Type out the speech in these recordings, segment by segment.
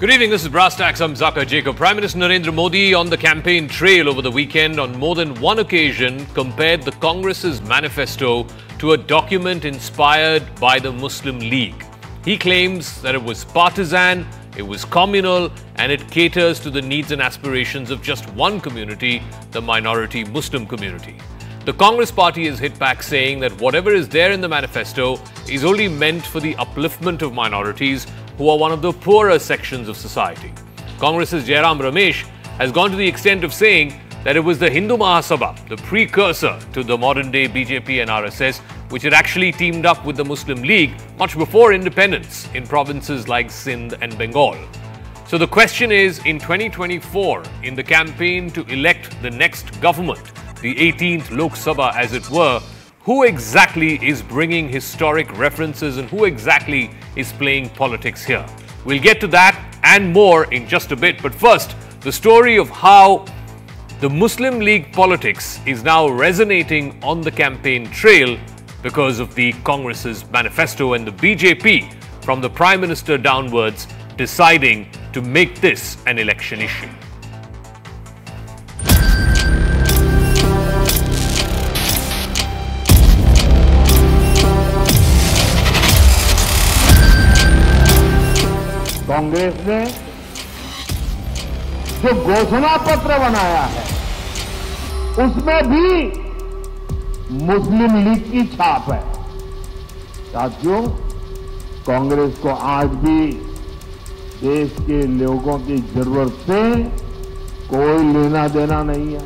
Good evening. This is Brass Tacks. I'm Zaka Jacob. Prime Minister Narendra Modi on the campaign trail over the weekend on more than one occasion compared the Congress's manifesto to a document inspired by the Muslim League. He claims that it was partisan, it was communal, and it caters to the needs and aspirations of just one community, the minority Muslim community. The Congress party has hit back saying that whatever is there in the manifesto is only meant for the upliftment of minorities who are one of the poorer sections of society. Congress's Jairam Ramesh has gone to the extent of saying that it was the Hindu Mahasabha, the precursor to the modern day BJP and RSS, which had actually teamed up with the Muslim League much before independence in provinces like Sindh and Bengal. So the question is in 2024, in the campaign to elect the next government, the 18th Lok Sabha as it were, who exactly is bringing historic references and who exactly is playing politics here? We'll get to that and more in just a bit. But first, the story of how the Muslim League politics is now resonating on the campaign trail because of the Congress's manifesto and the BJP from the Prime Minister downwards deciding to make this an election issue. Congress ने जो घोषणा पत्र बनाया है, उसमें भी मुस्लिम league की छाप है। साथियों, कांग्रेस को आज भी देश के लोगों की ज़रूरत से कोई लेना देना नहीं है।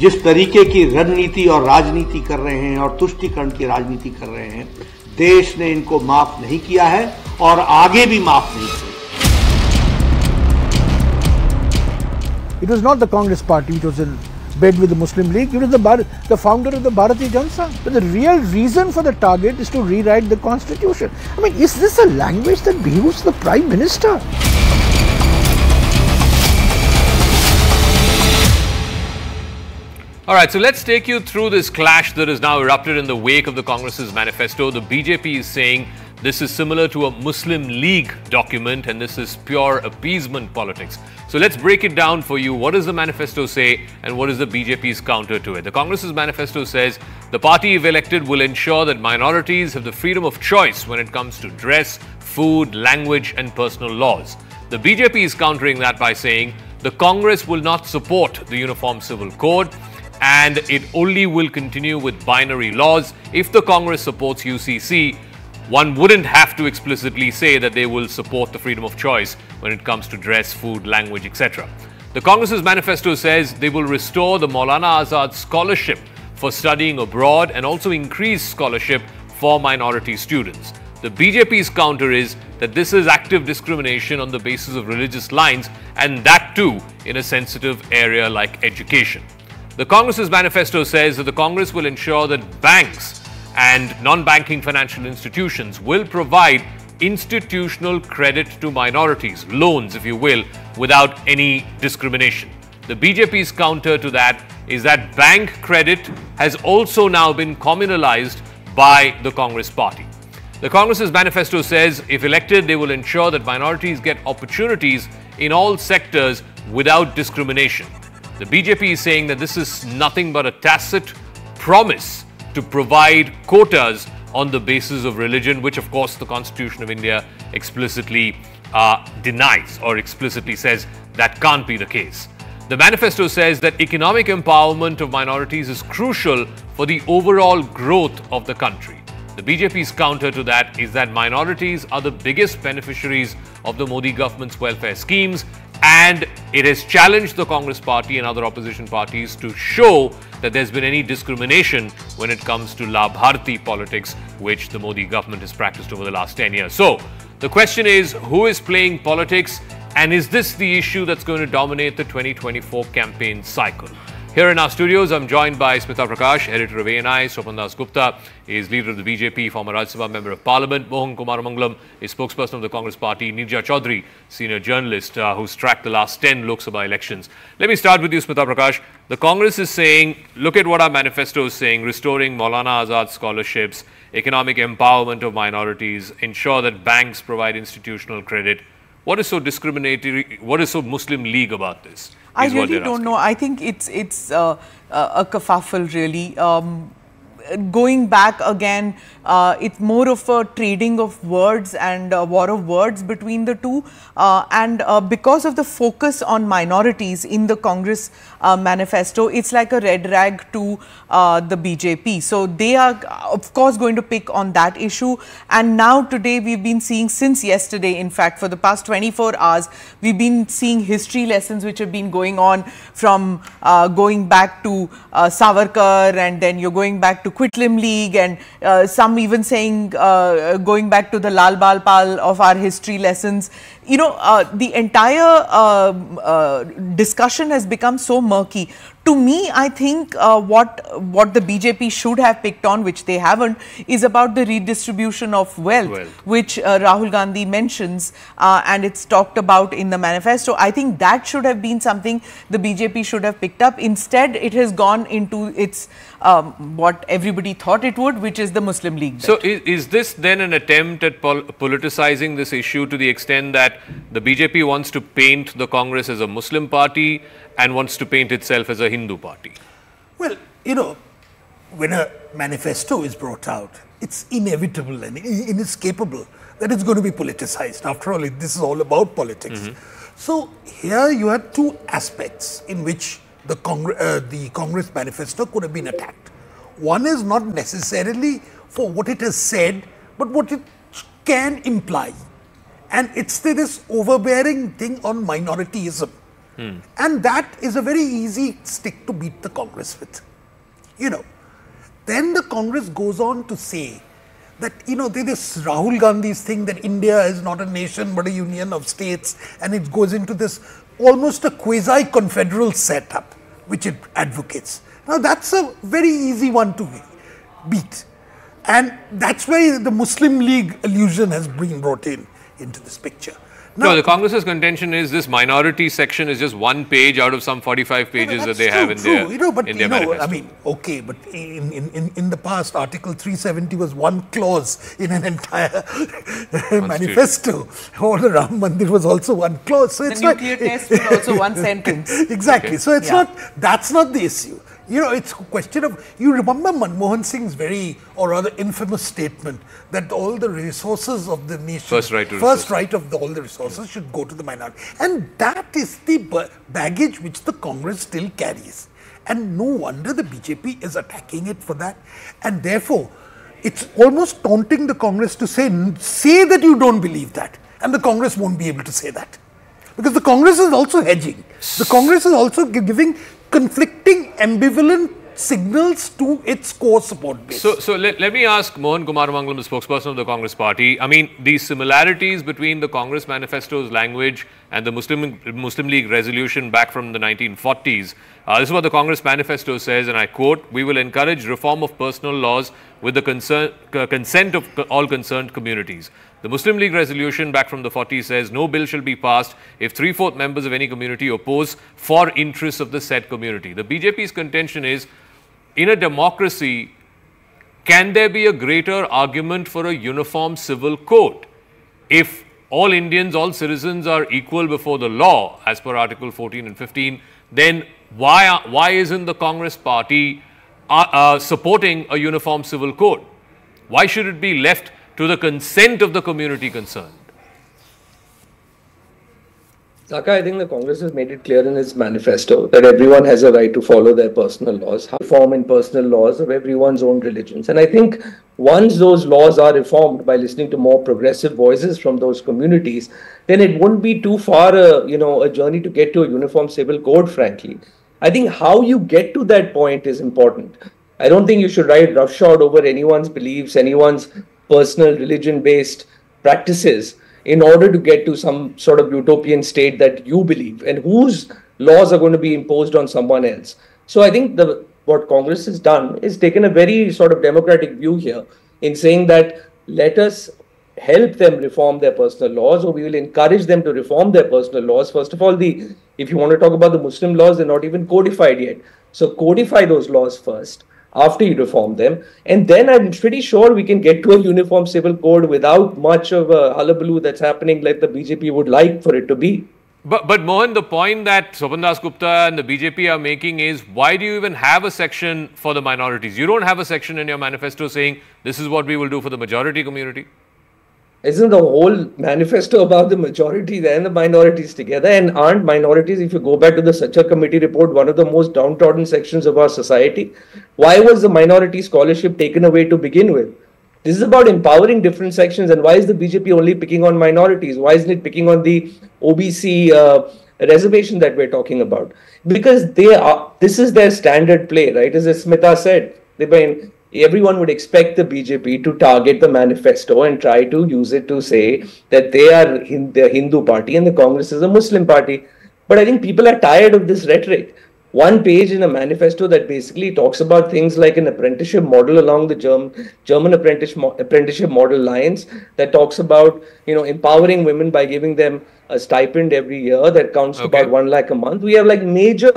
जिस तरीके की रणनीति और राजनीति कर रहे हैं और तुष्टिकरण की राजनीति कर रहे हैं, देश ने इनको माफ़ नहीं किया है और आगे भी माफ़ नहीं करेगा It was not the Congress party which was in bed with the Muslim League. It was the, Bar- the founder of the Bharatiya Janata. But the real reason for the target is to rewrite the constitution. I mean, is this a language that behooves the Prime Minister? All right, so let's take you through this clash that has now erupted in the wake of the Congress's manifesto. The BJP is saying this is similar to a Muslim League document and this is pure appeasement politics. So let's break it down for you. What does the manifesto say and what is the BJP's counter to it? The Congress's manifesto says the party, if elected, will ensure that minorities have the freedom of choice when it comes to dress, food, language, and personal laws. The BJP is countering that by saying the Congress will not support the Uniform Civil Code and it only will continue with binary laws. If the Congress supports UCC, one wouldn't have to explicitly say that they will support the freedom of choice when it comes to dress, food, language, etc. The Congress's manifesto says they will restore the Maulana Azad scholarship for studying abroad and also increase scholarship for minority students. The BJP's counter is that this is active discrimination on the basis of religious lines and that too in a sensitive area like education. The Congress's manifesto says that the Congress will ensure that banks and non-banking financial institutions will provide institutional credit to minorities, loans if you will, without any discrimination. The BJP's counter to that is that bank credit has also now been communalized by the Congress party. The Congress's manifesto says if elected, they will ensure that minorities get opportunities in all sectors without discrimination. The BJP is saying that this is nothing but a tacit promise to provide quotas on the basis of religion, which, of course, the Constitution of India explicitly uh, denies or explicitly says that can't be the case. The manifesto says that economic empowerment of minorities is crucial for the overall growth of the country. The BJP's counter to that is that minorities are the biggest beneficiaries of the Modi government's welfare schemes and it has challenged the Congress party and other opposition parties to show that there's been any discrimination when it comes to Labharti politics, which the Modi government has practiced over the last 10 years. So, the question is who is playing politics and is this the issue that's going to dominate the 2024 campaign cycle? Here in our studios, I'm joined by Smita Prakash, editor of ANI. Swapan Das Gupta is leader of the BJP, former Rajya Sabha member of Parliament. Mohan Kumar Mangalam is spokesperson of the Congress party. Neerja Chaudhary, senior journalist uh, who's tracked the last 10 Lok Sabha elections. Let me start with you, Smita Prakash. The Congress is saying, look at what our manifesto is saying, restoring Maulana Azad scholarships, economic empowerment of minorities, ensure that banks provide institutional credit. What is so discriminatory? What is so Muslim League about this? I really don't asking. know. I think it's it's uh, a kerfuffle, really. Um, going back again, uh, it's more of a trading of words and a war of words between the two. Uh, and uh, because of the focus on minorities in the Congress uh, manifesto, it's like a red rag to uh, the BJP. So they are, of course, going to pick on that issue. And now today, we've been seeing since yesterday, in fact, for the past 24 hours, we've been seeing history lessons which have been going on from uh, going back to Savarkar and then you're going back to Quitlam League and some even saying, uh, going back to the Lal Bal Pal of our history lessons, you know, uh, the entire uh, uh, discussion has become so murky. To me, I think uh, what what the BJP should have picked on, which they haven't, is about the redistribution of wealth, wealth. which uh, Rahul Gandhi mentions, uh, and it's talked about in the manifesto. I think that should have been something the BJP should have picked up. Instead, it has gone into its um, what everybody thought it would, which is the Muslim League. So, is, is this then an attempt at pol politicizing this issue to the extent that the BJP wants to paint the Congress as a Muslim party and wants to paint itself as a Hindu party? Well, you know, when a manifesto is brought out, it's inevitable and inescapable that it's going to be politicized. After all, this is all about politics. Mm -hmm. So here you have two aspects in which the, Cong uh, the Congress manifesto could have been attacked. One is not necessarily for what it has said, but what it can imply. And it's this overbearing thing on minorityism. Hmm. And that is a very easy stick to beat the Congress with. You know, then the Congress goes on to say that, you know, this Rahul Gandhi's thing that India is not a nation but a union of states, and it goes into this almost a quasi confederal setup which it advocates. Now, that's a very easy one to beat. And that's why the Muslim League illusion has been brought in into this picture. Now, no, the Congress's contention is this minority section is just one page out of some 45 pages no, that they true, have in true. their you know, but in you know, I mean, okay, but in, in, in the past, Article 370 was one clause in an entire manifesto. All the Ram Mandir was also one clause. So the it's nuclear not, test was also one sentence. Exactly. Okay. So it's yeah. not, that's not the issue. You know, it's a question of, you remember Manmohan Singh's very, or rather infamous statement that all the resources of the nation, first right, to first right of the, all the resources should go to the minority. And that is the baggage which the Congress still carries. And no wonder the BJP is attacking it for that. And therefore, it's almost taunting the Congress to say, say that you don't believe that. And the Congress won't be able to say that. Because the Congress is also hedging. The Congress is also giving conflicting, ambivalent signals to its core support base. So, so let, let me ask Mohan Kumar Mangalam, the spokesperson of the Congress party. I mean, the similarities between the Congress manifesto's language and the Muslim, Muslim League resolution back from the 1940s. Uh, this is what the Congress manifesto says, and I quote, we will encourage reform of personal laws with the concern, consent of all concerned communities. The Muslim League resolution back from the 40s says no bill shall be passed if three-fourth members of any community oppose for interests of the said community. The BJP's contention is, in a democracy, can there be a greater argument for a uniform civil code? If all Indians, all citizens are equal before the law, as per Article 14 and 15, then why, why isn't the Congress party uh, uh, supporting a uniform civil code? Why should it be left to the consent of the community concerned. Zaka, I think the Congress has made it clear in its manifesto that everyone has a right to follow their personal laws, how form in personal laws of everyone's own religions. And I think once those laws are reformed by listening to more progressive voices from those communities, then it won't be too far a you know a journey to get to a uniform civil code, frankly. I think how you get to that point is important. I don't think you should ride roughshod over anyone's beliefs, anyone's personal religion based practices in order to get to some sort of utopian state that you believe and whose laws are going to be imposed on someone else. So I think the what Congress has done is taken a very sort of democratic view here in saying that let us help them reform their personal laws or we will encourage them to reform their personal laws. First of all, the if you want to talk about the Muslim laws, they're not even codified yet. So codify those laws first after you reform them. And then I'm pretty sure we can get to a uniform civil code without much of a hullabaloo that's happening like the BJP would like for it to be. But, but Mohan, the point that Swapan Dasgupta and the BJP are making is why do you even have a section for the minorities? You don't have a section in your manifesto saying this is what we will do for the majority community. Isn't the whole manifesto about the majorities and the minorities together? And aren't minorities, if you go back to the Sachar Committee report, one of the most downtrodden sections of our society? Why was the minority scholarship taken away to begin with? This is about empowering different sections. And why is the BJP only picking on minorities? Why isn't it picking on the OBC uh, reservation that we're talking about? Because they are. This is their standard play, right? As Smita said, they've been everyone would expect the BJP to target the manifesto and try to use it to say that they are the Hindu party and the Congress is a Muslim party. But I think people are tired of this rhetoric one page in a manifesto that basically talks about things like an apprenticeship model along the German German apprenticeship apprenticeship model lines that talks about you know empowering women by giving them a stipend every year that counts to about one lakh a month. We have like major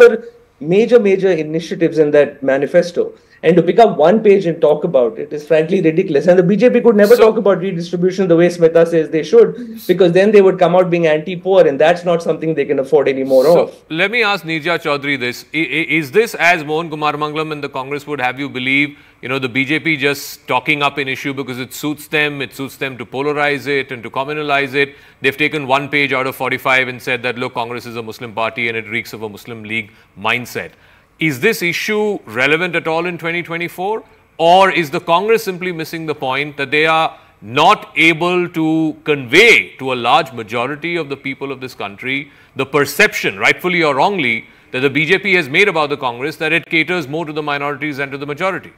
major major initiatives in that manifesto and to pick up one page and talk about it is frankly ridiculous. And the BJP could never so, talk about redistribution the way Smita says they should, because then they would come out being anti-poor, and that's not something they can afford anymore so, of. Let me ask Neerja Chaudhary this: Is this as Mohan Kumar Mangalam and the Congress would have you believe? You know, the BJP just talking up an issue because it suits them, it suits them to polarize it and to communalize it. They've taken one page out of 45 and said that, look, Congress is a Muslim party and it reeks of a Muslim League mindset. Is this issue relevant at all in 2024? Or is the Congress simply missing the point that they are not able to convey to a large majority of the people of this country the perception, rightfully or wrongly, that the BJP has made about the Congress that it caters more to the minorities than to the majority?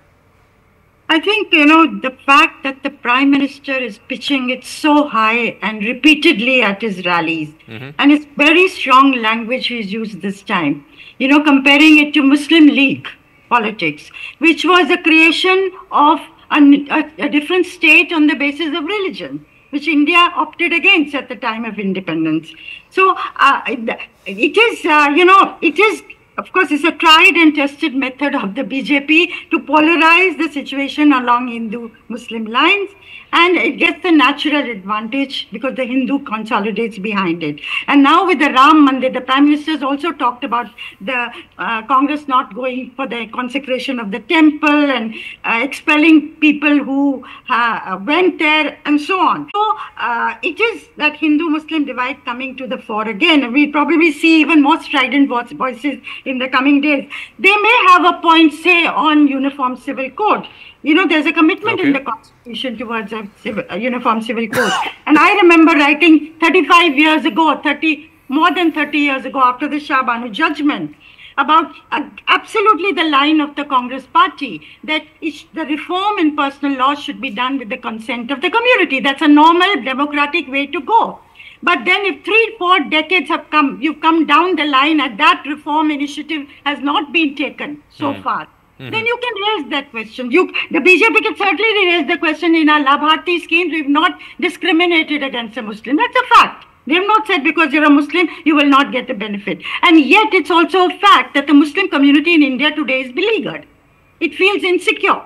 I think, you know, the fact that the Prime Minister is pitching it so high and repeatedly at his rallies, mm-hmm. and it's very strong language he's used this time you know, comparing it to Muslim League politics, which was a creation of a, a, different state on the basis of religion which India opted against at the time of independence. So uh, it is, uh, you know, it is, of course, it's a tried and tested method of the BJP to polarize the situation along Hindu-Muslim lines and it gets the natural advantage because the Hindu consolidates behind it. And now with the Ram Mandir, the Prime Minister has also talked about the uh, Congress not going for the consecration of the temple and uh, expelling people who uh, went there and so on. So uh, it is that Hindu-Muslim divide coming to the fore again. We probably see even more strident voices in the coming days. They may have a point, say, on uniform civil code. You know, there's a commitment okay. in the Constitution towards a, civil, a uniform civil code. and I remember writing 35 years ago, 30, more than 30 years ago, after the Shah Bano judgment, about uh, absolutely the line of the Congress party that the reform in personal law should be done with the consent of the community. That's a normal democratic way to go. But then if three, four decades have come, you've come down the line and that reform initiative has not been taken so mm. far Mm-hmm. Then you can raise that question. You, the BJP can certainly raise the question in our Labharti schemes. We've not discriminated against a Muslim. That's a fact. They have not said because you're a Muslim, you will not get the benefit. And yet, it's also a fact that the Muslim community in India today is beleaguered. It feels insecure.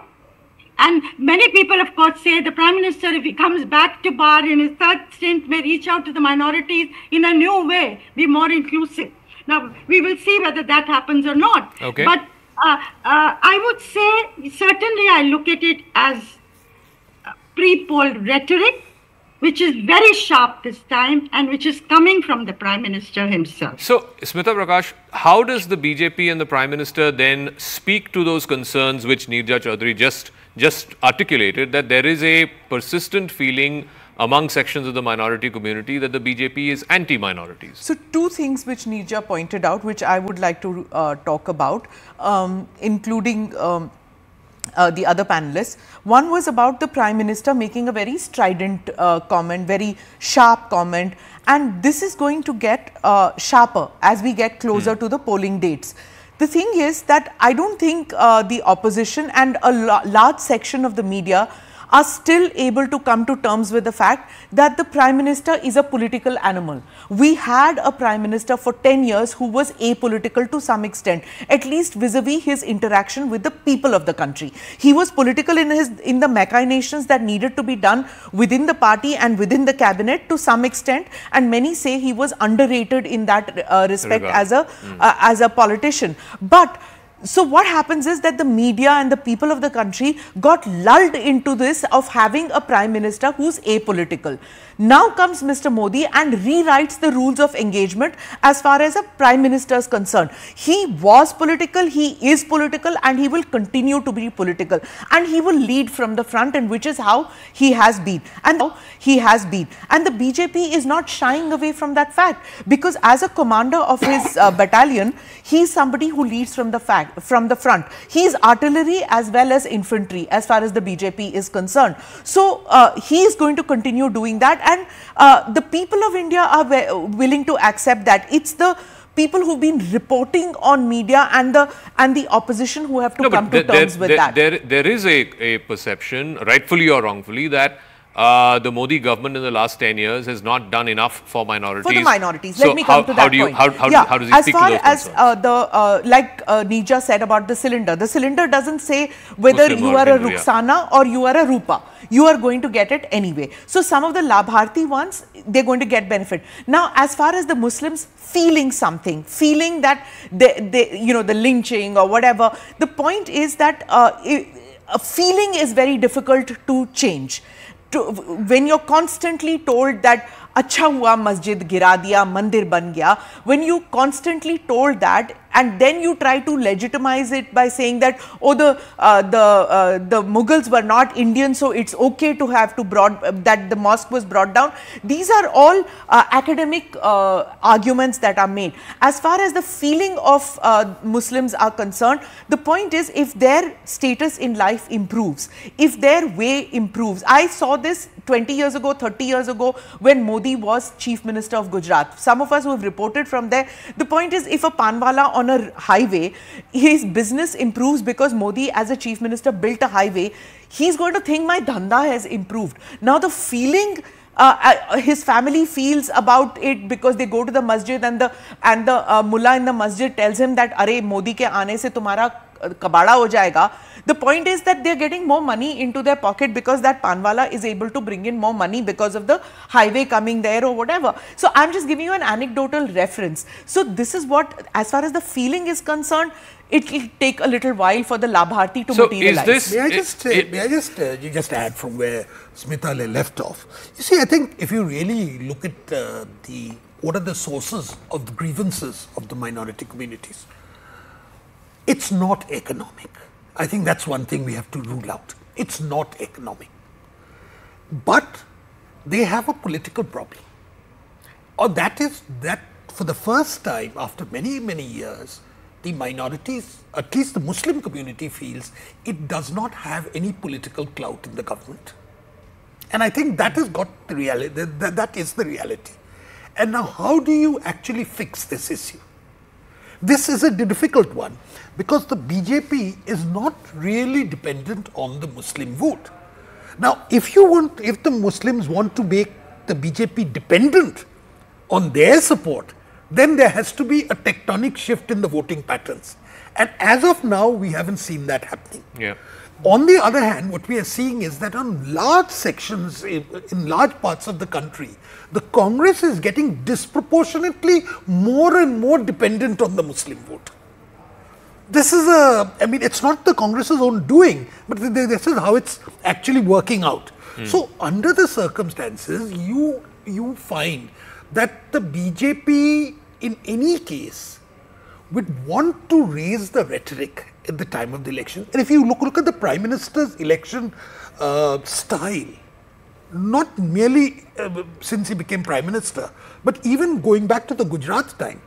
And many people, of course, say the Prime Minister, if he comes back to power in his third stint, may reach out to the minorities in a new way, be more inclusive. Now, we will see whether that happens or not. Okay. But uh, uh, I would say certainly I look at it as pre-poll rhetoric, which is very sharp this time and which is coming from the Prime Minister himself. So, Smita Prakash, how does the BJP and the Prime Minister then speak to those concerns which Neerja Chaudhary just, just articulated, that there is a persistent feeling among sections of the minority community that the BJP is anti-minorities. So two things which Neerja pointed out which I would like to uh, talk about um, including um, uh, the other panelists. One was about the Prime Minister making a very strident uh, comment, very sharp comment and this is going to get uh, sharper as we get closer hmm. to the polling dates. The thing is that I don't think uh, the opposition and a large section of the media are still able to come to terms with the fact that the Prime Minister is a political animal. We had a Prime Minister for 10 years who was apolitical to some extent, at least vis-a-vis -vis his interaction with the people of the country. He was political in his in the machinations that needed to be done within the party and within the cabinet to some extent and many say he was underrated in that uh, respect as a mm. uh, as a politician. But so what happens is that the media and the people of the country got lulled into this of having a prime minister who's apolitical. Now comes Mr. Modi and rewrites the rules of engagement as far as a prime minister is concerned. He was political, he is political and he will continue to be political and he will lead from the front and which is how he has been and he has been and the BJP is not shying away from that fact because as a commander of his uh, battalion he is somebody who leads from the fact from the front. He is artillery as well as infantry as far as the BJP is concerned. So uh, he is going to continue doing that and uh, the people of India are willing to accept that. It's the people who've been reporting on media and the and the opposition who have to no, come to there, terms with there, that. There, there is a, a perception, rightfully or wrongfully, that uh, the Modi government in the last 10 years has not done enough for minorities. For the minorities. So Let me come how, to that how do you, point. How, how, yeah. how does he as speak far as uh, the, uh, like uh, Neerja said about the cylinder, the cylinder doesn't say whether Muslim you are a Rukhsana or you are a Rupa. You are going to get it anyway. So some of the Labharti ones, they're going to get benefit. Now, as far as the Muslims feeling something, feeling that they, they you know, the lynching or whatever, the point is that uh, a feeling is very difficult to change to, when you're constantly told that अच्छा हुआ मस्जिद गिरा दिया मंदिर बन गया when you constantly told that and then you try to legitimize it by saying that oh the uh, the uh, the mughals were not indian so it's okay to have to brought uh, that the mosque was brought down. These are all uh, academic uh, arguments that are made. As far as the feeling of uh, muslims are concerned the point is if their status in life improves if their way improves. I saw this 20 years ago 30 years ago when modi was chief minister of gujarat. Some of us who have reported from there the point is if a panwala on on a highway, his business improves because Modi, as a chief minister, built a highway, he's going to think my dhanda has improved. Now, the feeling uh, uh, his family feels about it because they go to the masjid and the and the uh, mullah in the masjid tells him that, "Arey Modi ke aane se tumhara kabada ho jayega. The point is that they're getting more money into their pocket because that panwala is able to bring in more money because of the highway coming there or whatever. So I'm just giving you an anecdotal reference. So this is what, as far as the feeling is concerned, it will take a little while for the Labharti to so materialize. Is this, may I just, uh, it, may I just, uh, just add from where Smita left off? You see, I think if you really look at uh, the what are the sources of the grievances of the minority communities, it's not economic. I think that's one thing we have to rule out. It's not economic. But they have a political problem. Or that is that for the first time after many, many years, the minorities, at least the Muslim community feels it does not have any political clout in the government. And I think that has got the reality, that, that is the reality. And now how do you actually fix this issue? This is a difficult one because the BJP is not really dependent on the Muslim vote. Now, if you want, if the Muslims want to make the BJP dependent on their support, then there has to be a tectonic shift in the voting patterns. And as of now, we haven't seen that happening. Yeah. On the other hand, what we are seeing is that on large sections, in, in, large parts of the country, the Congress is getting disproportionately more and more dependent on the Muslim vote. This is a, I mean, it's not the Congress's own doing, but this is how it's actually working out. Mm. So, under the circumstances, you you find that the BJP, in any case, would want to raise the rhetoric at the time of the election. And if you look, look at the Prime Minister's election uh, style, not merely uh, since he became Prime Minister, but even going back to the Gujarat time,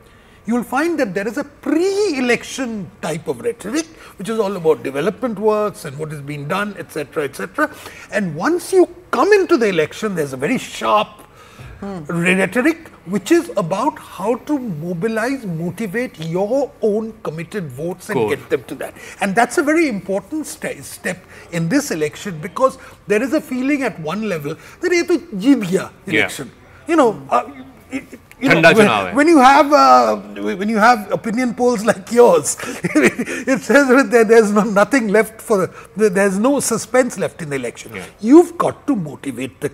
you will find that there is a pre-election type of rhetoric, which is all about development works and what is being done, etc., etc. And once you come into the election, there's a very sharp hmm. rhetoric, which is about how to mobilize, motivate your own committed votes and get them to that. And that's a very important st step in this election because there is a feeling at one level that it's a election. Yeah. You know, uh, it, it, you know, when, when, you have uh, when you have opinion polls like yours, it says that there's no, nothing left for there's no suspense left in the election. Yeah. You've got to motivate the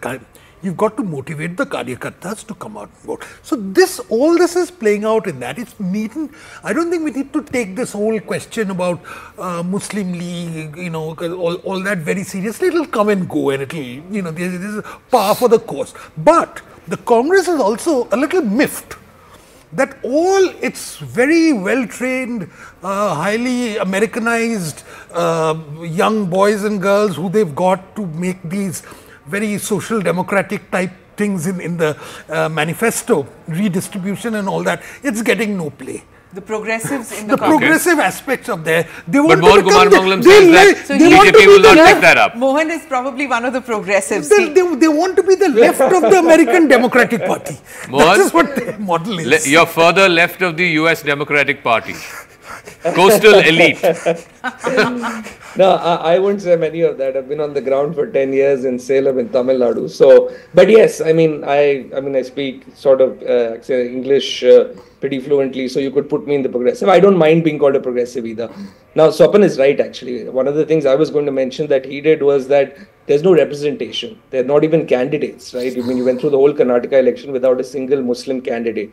you've got to motivate the karyakartas to come out and vote. So this all this is playing out in that. It's needn't. I don't think we need to take this whole question about uh, Muslim League, you know, all, all that very seriously. It'll come and go, and it'll you know this is par for the course. But the Congress is also a little miffed that all its very well trained, uh, highly Americanized uh, young boys and girls who they've got to make these very social democratic type things in, in the uh, manifesto, redistribution and all that, it's getting no play. The progressives in the, The Congress. progressive aspects of there, they But want Mohan to become the- Mangalam they says le- that So they he- want to BJP be will the not left- pick that up. Mohan is probably one of the progressives. They, they, they want to be the left of the American Democratic Party. Mohan, that is what their model is. Le- you're further left of the US Democratic Party. Coastal elite. No, I, I wouldn't say many of that. I've been on the ground for 10 years in Salem in Tamil Nadu. So, but yes, I mean, I, I mean, I speak sort of uh, English uh, pretty fluently. So you could put me in the progressive. I don't mind being called a progressive either. Now, Swapan is right, actually. One of the things I was going to mention that he did was that there's no representation. They're not even candidates, right? I mean, you went through the whole Karnataka election without a single Muslim candidate.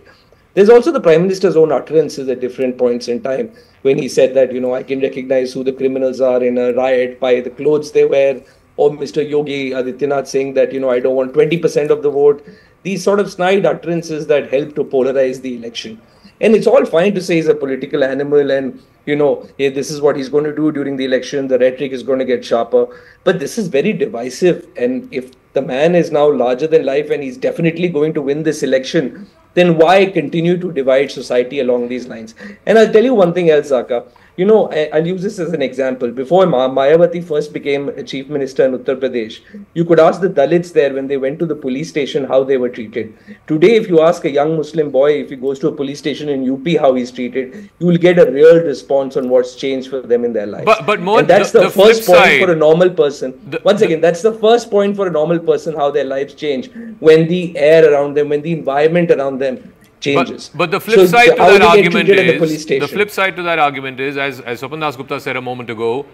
There's also the Prime Minister's own utterances at different points in time when he said that, you know, I can recognize who the criminals are in a riot by the clothes they wear, or Mr. Yogi Adityanath saying that, you know, I don't want 20% of the vote. These sort of snide utterances that help to polarize the election. And it's all fine to say he's a political animal and, you know, hey, this is what he's going to do during the election. The rhetoric is going to get sharper. But this is very divisive. And if the man is now larger than life and he's definitely going to win this election, then why continue to divide society along these lines? And I'll tell you one thing else, Zaka. You know, I- I'll use this as an example. Before Ma- Mayawati first became a chief minister in Uttar Pradesh, you could ask the Dalits there when they went to the police station how they were treated. Today, if you ask a young Muslim boy if he goes to a police station in UP how he's treated, you will get a real response on what's changed for them in their lives. But- but Mohan, and that's the- the, the first point side- for a normal person. The- Once again, that's the first point for a normal person how their lives change when the air around them, when the environment around them changes. But, but the flip So side to that argument at the is the flip side to that argument is, as as Swapan Das Gupta said a moment ago,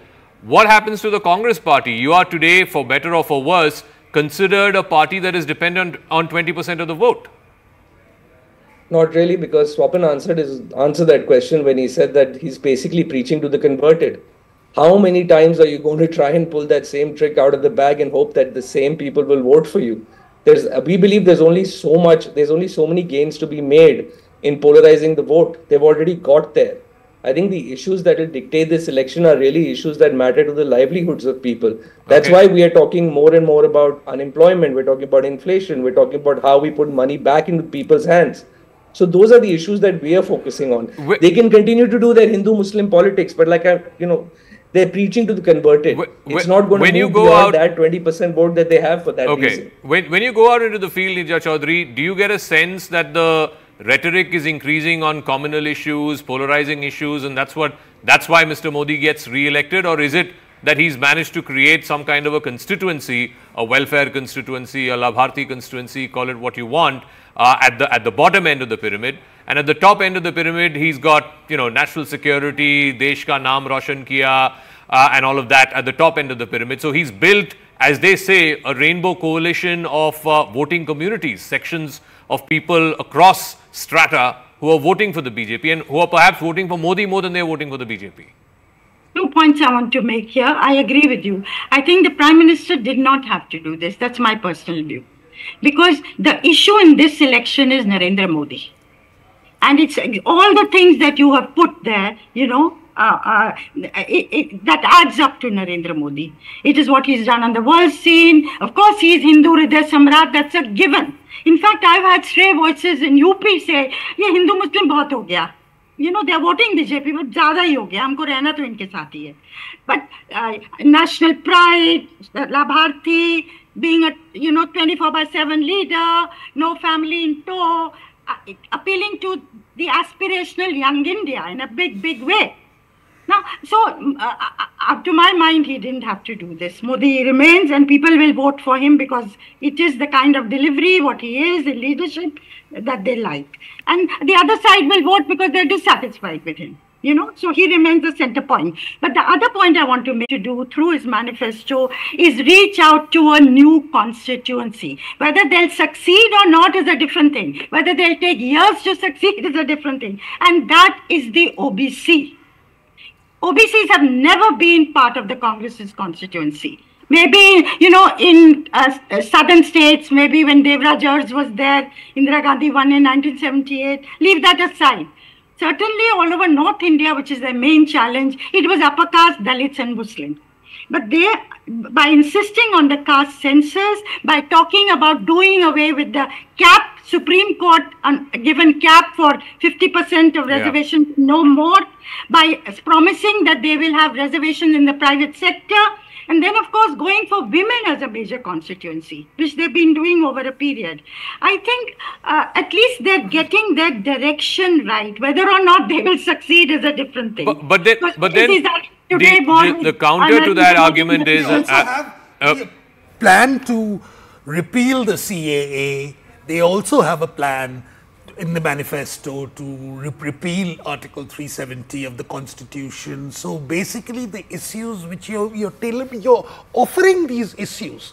what happens to the Congress party? You are today, for better or for worse, considered a party that is dependent on 20% of the vote. Not really, because Swapan answered his answered that question when he said that he's basically preaching to the converted. How many times are you going to try and pull that same trick out of the bag and hope that the same people will vote for you? There's, uh, we believe there's only so much, there's only so many gains to be made in polarizing the vote. They've already got there. I think the issues that will dictate this election are really issues that matter to the livelihoods of people. That's Okay. why we are talking more and more about unemployment. We're talking about inflation. We're talking about how we put money back into people's hands. So those are the issues that we are focusing on. Wh- they can continue to do their Hindu-Muslim politics, but like I, you know, they're preaching to the converted. Wh- it's not going when to you move go beyond out- that 20% vote that they have for that Okay. reason. When, when you go out into the field, Neerja Chaudhary, do you get a sense that the rhetoric is increasing on communal issues, polarizing issues, and that's what that's why Mr. Modi gets re-elected, or is it that he's managed to create some kind of a constituency, a welfare constituency, a Labharti constituency, call it what you want, uh, at the at the bottom end of the pyramid, and at the top end of the pyramid, he's got you know national security, desh ka naam roshan kiya, uh, and all of that at the top end of the pyramid. So he's built, as they say, a rainbow coalition of uh, voting communities, sections of people across strata who are voting for the BJP and who are perhaps voting for Modi more than they're voting for the BJP. Two points I want to make here. I agree with you. I think the Prime Minister did not have to do this. That's my personal view. Because the issue in this election is Narendra Modi And it's all the things that you have put there, you know, uh, uh, it, it, that adds up to Narendra Modi. It is what he's done on the world scene. Of course, he's Hindu Hriday Samrat, that's a given. In fact, I've had stray voices in UP say, ये हिंदू मुस्लिम बहुत हो गया you know they are voting BJP but ज्यादा ही हो गया हमको रहना तो इनके साथ ही है बट नेशनल प्राइड लाभार्थी being a you know 24 by 7 leader, no family in tow, uh, appealing to the aspirational young India in a big, big way. Now, so uh, uh, up to my mind, he didn't have to do this. Modi remains, and people will vote for him because it is the kind of delivery, what he is the leadership, that they like. And the other side will vote because they're dissatisfied with him. You know, so he remains the center point. But the other point I want to make to do through his manifesto is reach out to a new constituency. Whether they'll succeed or not is a different thing. Whether they'll take years to succeed is a different thing. And that is the OBC. OBCs have never been part of the Congress's constituency. Maybe, you know, in uh, uh southern states, maybe when Devraj was there, Indira Gandhi won in 1978, leave that aside. Certainly all over North India, which is their main challenge, it was upper caste, Dalits and Muslims. But they, by insisting on the caste census, by talking about doing away with the cap, Supreme Court given cap for 50% of reservation, yeah. no more, by promising that they will have reservations in the private sector, and then, of course, going for women as a major constituency, which they've been doing over a period. I think uh, at least they're getting their direction right. Whether or not they will succeed is a different thing. But, but then, but then the, the, the, counter to that argument is... Uh, have uh, plan to repeal the CAA. They also have a plan in the manifesto to re repeal Article 370 of the Constitution. So basically, the issues which you're you're, you're offering these issues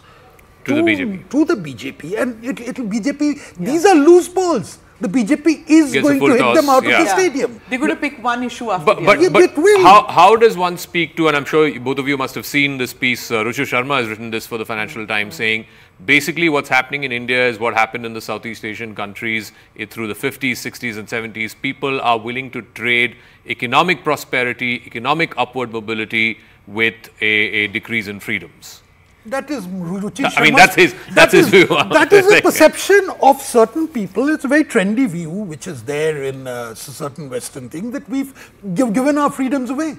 to, to, the BJP to the BJP and it it'll BJP. Yeah. These are loose balls. The BJP is going to hit toss. them out yeah. of the yeah. stadium. They're going to pick one issue after but, the but, other. But, but how, how does one speak to, and I'm sure both of you must have seen this piece, uh, Ruchir Sharma has written this for the Financial Times saying basically what's happening in India is what happened in the Southeast Asian countries it, through the 50s, 60s and 70s. People are willing to trade economic prosperity, economic upward mobility with a, a decrease in freedoms. That is Ruchir I mean, that's his, that's his view. That is a perception of certain people. It's a very trendy view, which is there in uh, certain Western thing, that we've give, given our freedoms away.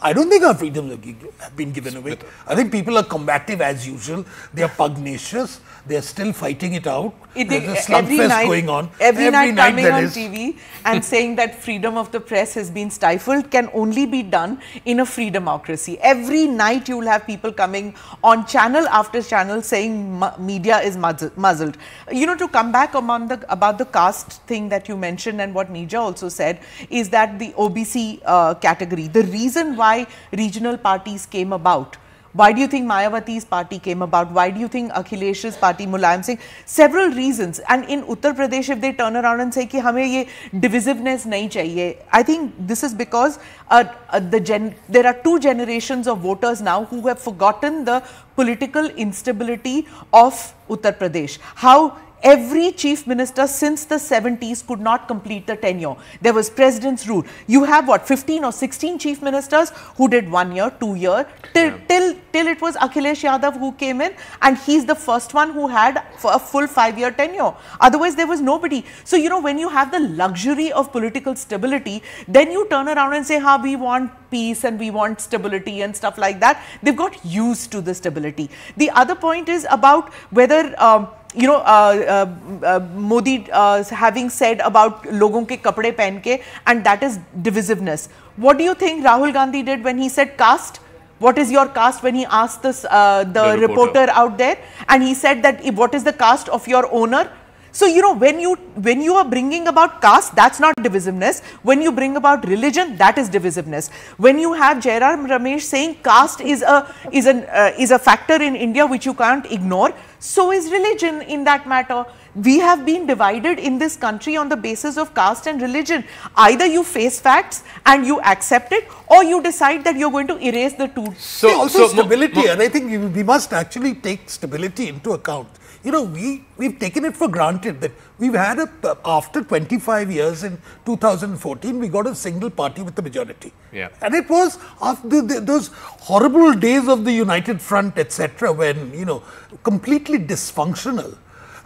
I don't think our freedoms have been given away. I think people are combative as usual. They are pugnacious. They are still fighting it out. It, There's a slugfest night, going on. Every, every night, night coming on is. TV and saying that freedom of the press has been stifled can only be done in a freedomocracy. Every night you will have people coming on channel after channel saying media is muzzled. You know, to come back among the, about the caste thing that you mentioned and what Neerja also said is that the OBC uh, category, the reason why regional parties came about why do you think Mayawati's party came about? Why do you think Akhilesh's party, Mulayam Singh? Several reasons. And in Uttar Pradesh, if they turn around and say कि हमें ये divisiveness नहीं चाहिए, I think this is because uh, uh, the gen there are two generations of voters now who have forgotten the political instability of Uttar Pradesh. How Every chief minister since the 70s could not complete the tenure. There was president's rule. You have what, 15 or 16 chief ministers who did one year, two year, till, yeah. till, till it was Akhilesh Yadav who came in and he's the first one who had a full five year tenure. Otherwise, there was nobody. So, you know, when you have the luxury of political stability, then you turn around and say, ha, we want peace and we want stability and stuff like that. They've got used to the stability. The other point is about whether um, you know, uh, uh, uh, Modi uh, having said about logon ke kapde pehen ke and that is divisiveness. What do you think Rahul Gandhi did when he said caste? What is your caste when he asked this, uh, the, the reporter. reporter out there and he said that what is the caste of your owner? So, you know, when you, when you are bringing about caste, that's not divisiveness. When you bring about religion, that is divisiveness. When you have Jairam Ramesh saying caste is a, is, an, uh, is a factor in India which you can't ignore, so is religion in that matter. We have been divided in this country on the basis of caste and religion. Either you face facts and you accept it or you decide that you're going to erase the two. So, also so stability and I think we must actually take stability into account you know, we, we've taken it for granted that we've had a, uh, after 25 years in 2014, we got a single party with the majority. Yeah. And it was after the, those horrible days of the United Front, etc., when, you know, completely dysfunctional.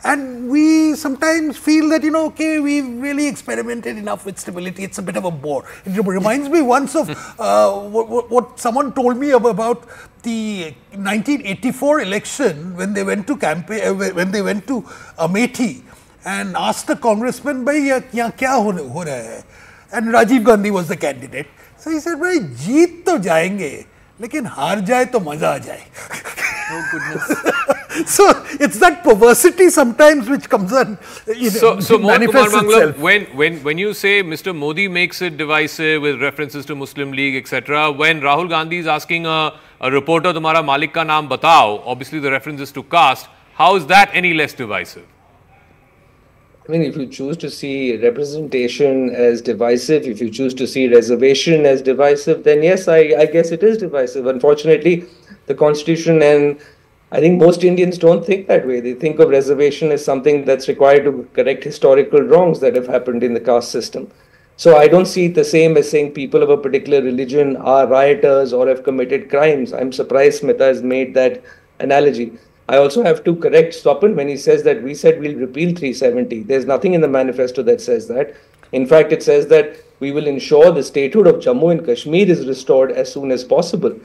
And we sometimes feel that, you know, okay, we've really experimented enough with stability. It's a bit of a bore. It reminds me once of uh, what, what, someone told me about the 1984 election when they went to campaign, uh, when they went to Amethi and asked the congressman, Bhai, yahan kya ho raha hai? And Rajiv Gandhi was the candidate. So he said, Bhai, jeet to jayenge, lekin haar jaye to maza aa jaye. Oh goodness. so it's that perversity sometimes which comes on. You know, so, so manifests itself. when when when you say Mr. Modi makes it divisive with references to Muslim League, etc., when Rahul Gandhi is asking a, a reporter, "Tumhara Malik ka naam batao," obviously the references to caste. How is that any less divisive? I mean, if you choose to see representation as divisive, if you choose to see reservation as divisive, then yes, I, I guess it is divisive. Unfortunately, the constitution and I think most Indians don't think that way. They think of reservation as something that's required to correct historical wrongs that have happened in the caste system. So I don't see it the same as saying people of a particular religion are rioters or have committed crimes. I'm surprised Smita has made that analogy. I also have to correct Swapan when he says that we said we'll repeal 370. There's nothing in the manifesto that says that. In fact, it says that we will ensure the statehood of Jammu and Kashmir is restored as soon as possible.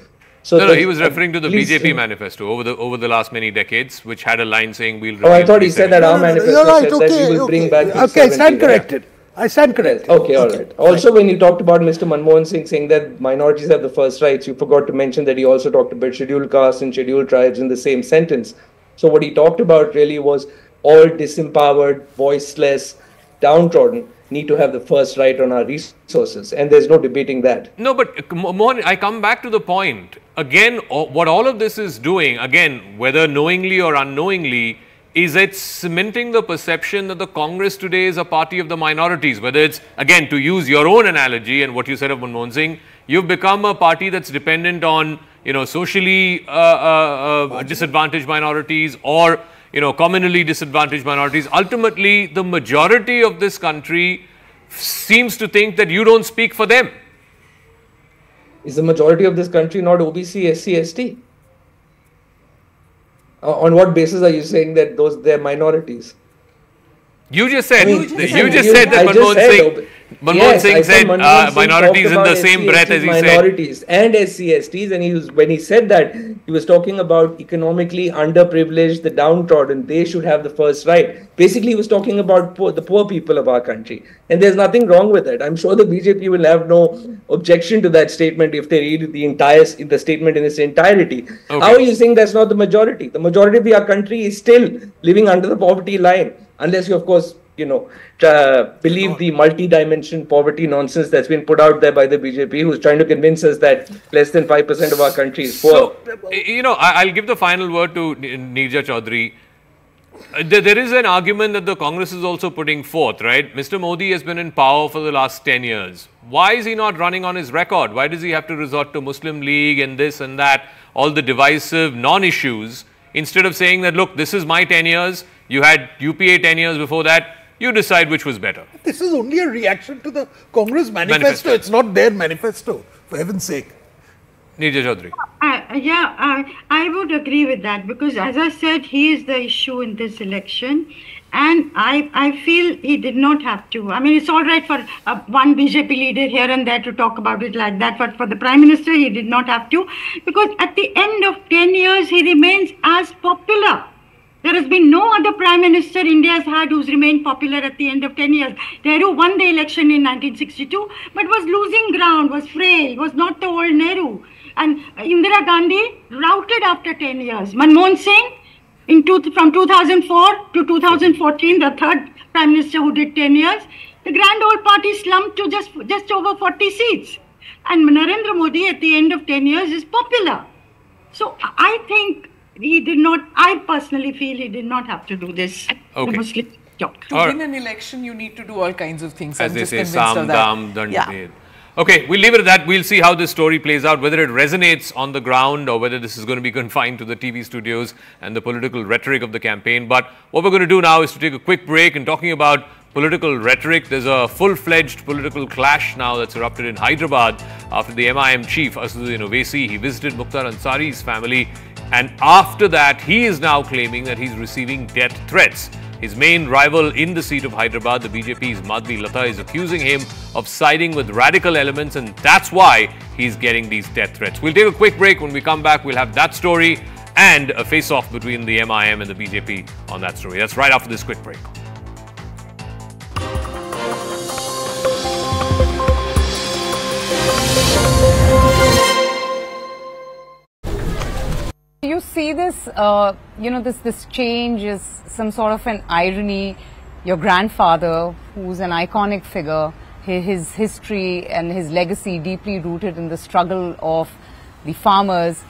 So no, no, he was referring to the BJP manifesto over the over the last many decades, which had a line saying we'll. Oh, I thought he said that our manifesto no, right, said okay, that we will okay. bring back. Okay, stand corrected. I stand corrected. Okay, all right. Also, when you talked about Mr. Manmohan Singh saying that minorities have the first rights, you forgot to mention that he also talked about scheduled castes and scheduled tribes in the same sentence. So what he talked about really was all disempowered, voiceless, downtrodden need to have the first right on our resources, and there's no debating that. No, but uh, Mohan, I come back to the point again. What all of this is doing, again, whether knowingly or unknowingly, is it's cementing the perception that the Congress today is a party of the minorities. Whether it's again to use your own analogy and what you said of Manmohan Singh, you've become a party that's dependent on you know socially uh, uh, uh, disadvantaged minorities or you know, communally disadvantaged minorities. Ultimately, the majority of this country seems to think that you don't speak for them. Is the majority of this country not OBC, SC, ST? Uh, on what basis are you saying that those they're minorities? You just said I mean, you just, you just said that Manmohan Singh. Manmohan yes, Singh said uh, minorities in the same breath as he minorities said. and SCSTs, and he was when he said that he was talking about economically underprivileged, the downtrodden. They should have the first right. Basically, he was talking about poor, the poor people of our country, and there's nothing wrong with it. I'm sure the BJP will have no objection to that statement if they read the entire the statement in its entirety. Okay. How are you saying that's not the majority? The majority of our country is still living under the poverty line unless you, of course, you know, believe the multi-dimension poverty nonsense that's been put out there by the BJP, who's trying to convince us that less than five percent of our country is poor. So, you know, I'll give the final word to Neerja Chaudhary. Uh, there is an argument that the Congress is also putting forth, right? Mr. Modi has been in power for the last 10 years. Why is he not running on his record? Why does he have to resort to Muslim League and this and that, all the divisive non-issues, instead of saying that, look, this is my 10 years, you had UPA 10 years before that. You decide which was better. This is only a reaction to the Congress manifesto. manifesto. It's not their manifesto, for heaven's sake. Neerja Chaudhary. Uh, yeah, uh, I would agree with that because, as I said, he is the issue in this election. And I, I feel he did not have to. I mean, it's all right for uh, one BJP leader here and there to talk about it like that, but for the Prime Minister, he did not have to because at the end of 10 years, he remains as popular there has been no other prime minister India has had who's remained popular at the end of 10 years. Nehru won the election in 1962, but was losing ground, was frail, was not the old Nehru. And Indira Gandhi routed after 10 years. Manmohan Singh, in two, from 2004 to 2014, the third prime minister who did 10 years, the grand old party slumped to just, just over 40 seats. And Narendra Modi at the end of 10 years is popular. So I think he did not, I personally feel he did not have to do this. Okay. Muslim talk. To win an election, you need to do all kinds of things. As I'm they just say, Sam, Dam, Dand, yeah. Okay, we'll leave it at that. We'll see how this story plays out, whether it resonates on the ground or whether this is going to be confined to the TV studios and the political rhetoric of the campaign. But what we're going to do now is to take a quick break and talking about political rhetoric. There's a full-fledged political clash now that's erupted in Hyderabad after the MIM chief, Asaduddin Owaisi, he visited Mukhtar Ansari's family and after that, he is now claiming that he's receiving death threats. His main rival in the seat of Hyderabad, the BJP's Madhvi Lata, is accusing him of siding with radical elements, and that's why he's getting these death threats. We'll take a quick break. When we come back, we'll have that story and a face off between the MIM and the BJP on that story. That's right after this quick break. See this, uh, you know, this, this change is some sort of an irony. Your grandfather, who's an iconic figure, his history and his legacy deeply rooted in the struggle of the farmers.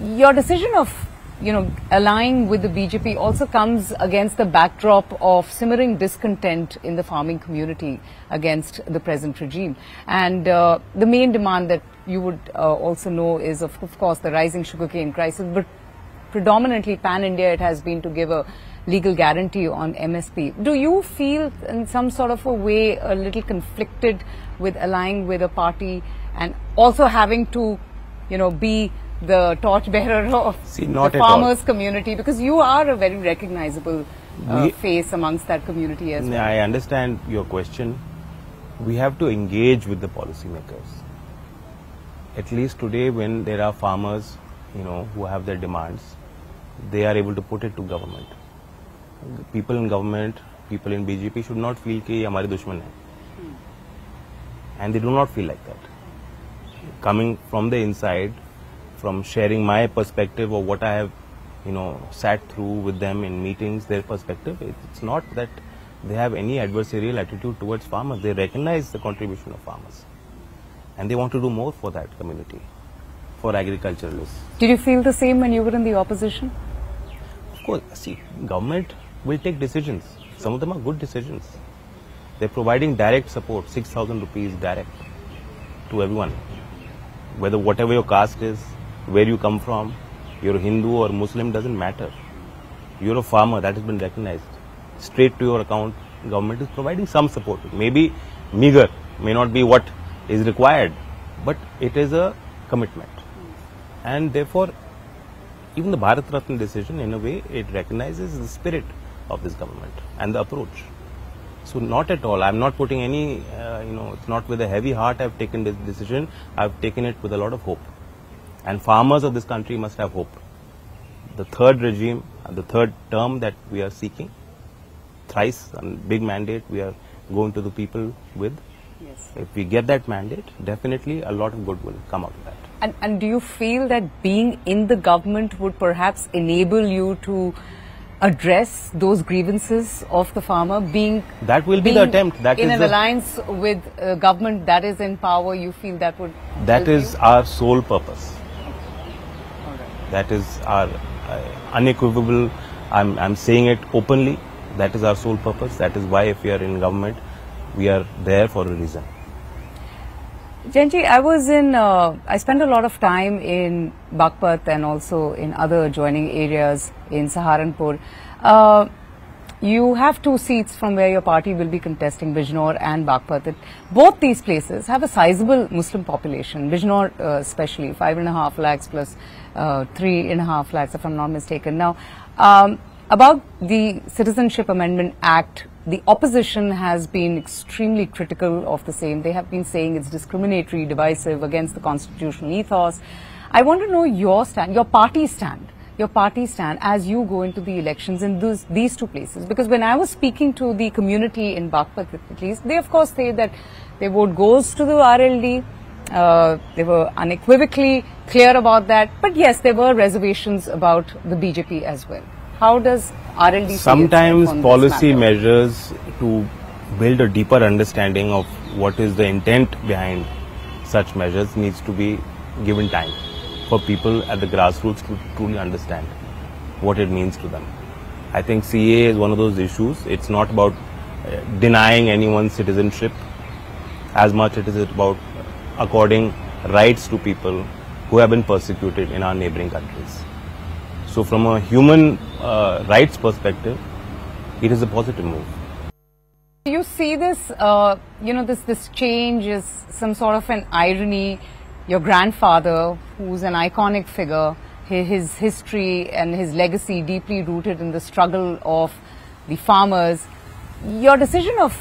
Your decision of, you know, allying with the BJP also comes against the backdrop of simmering discontent in the farming community against the present regime. And uh, the main demand that you would uh, also know is, of, of course, the rising sugarcane crisis, but predominantly pan-India it has been to give a legal guarantee on MSP. Do you feel in some sort of a way a little conflicted with allying with a party and also having to, you know, be the torchbearer of See, not the at all. farmers community because you are a very recognizable uh, We- face amongst that community as well. I understand your question. We have to engage with the policymakers. At least today, when there are farmers, you know, who have their demands, they are able to put it to government. People in government, people in BJP should not feel कि ये हमारे दुश्मन है. And they do not feel like that. Coming from the inside, from sharing my perspective of what I have, you know, sat through with them in meetings, their perspective, it's not that they have any adversarial attitude towards farmers. They recognize the contribution of farmers. And they want to do more for that community, for agriculturalists. Did you feel the same when you were in the opposition? Course, see, government will take decisions. Some of them are good decisions. They're providing direct support, 6,000 rupees direct to everyone. Whether whatever your caste is, where you come from, you're Hindu or Muslim, doesn't matter. You're a farmer, that has been recognized. Straight to your account, government is providing some support. Maybe meager, may not be what is required, but it is a commitment. And therefore, even the Bharat Ratna decision, in a way, it recognizes the spirit of this government and the approach. So not at all. I'm not putting any, uh, you know, it's not with a heavy heart I've taken this decision. I've taken it with a lot of hope. And farmers of this country must have hope. The third regime, uh, the third term that we are seeking, thrice, a big mandate we are going to the people with. Yes. If we get that mandate, definitely a lot of good will come out of that. And, and do you feel that being in the government would perhaps enable you to address those grievances of the farmer? Being That will be the attempt. That in is an the- alliance with a government that is in power, you feel that would That help you? our sole purpose. That is our uh, unequivocal. I'm, I'm saying it openly. That is our sole purpose. That is why, if we are in government, we are there for a reason. Genji, I was in, uh, I spent a lot of time in Baghpat and also in other adjoining areas in Saharanpur. Uh, you have two seats from where your party will be contesting, Bijnor and Baghpat. Both these places have a sizable Muslim population, Bijnor uh, especially, five and a half lakhs plus uh, three and a half lakhs, if I'm not mistaken. Now, um, about the Citizenship Amendment Act, the opposition has been extremely critical of the same. They have been saying it's discriminatory, divisive, against the constitutional ethos. I want to know your stand, your party stand, your party stand as you go into the elections in those, these two places. Because when I was speaking to the community in Baghpat at least, they of course say that their vote goes to the RLD. Uh, they were unequivocally clear about that. But yes, there were reservations about the BJP as well. How does RLD Sometimes policy measures to build a deeper understanding of what is the intent behind such measures needs to be given time for people at the grassroots to truly understand what it means to them. I think CA is one of those issues. It's not about uh, denying anyone citizenship as much as it is about according rights to people who have been persecuted in our neighboring countries. So from a human uh, rights perspective, it is a positive move. You see this, uh, you know, this, this change is some sort of an irony. Your grandfather, who's an iconic figure, his history and his legacy deeply rooted in the struggle of the farmers. Your decision of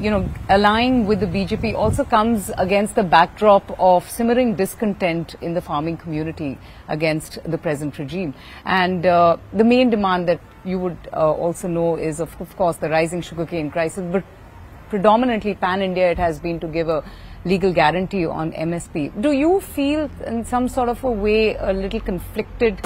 you know, allying with the BJP also comes against the backdrop of simmering discontent in the farming community against the present regime. And uh, the main demand that you would uh, also know is, of, of course, the rising sugarcane crisis, but predominantly pan-India it has been to give a legal guarantee on MSP. Do you feel in some sort of a way a little conflicted?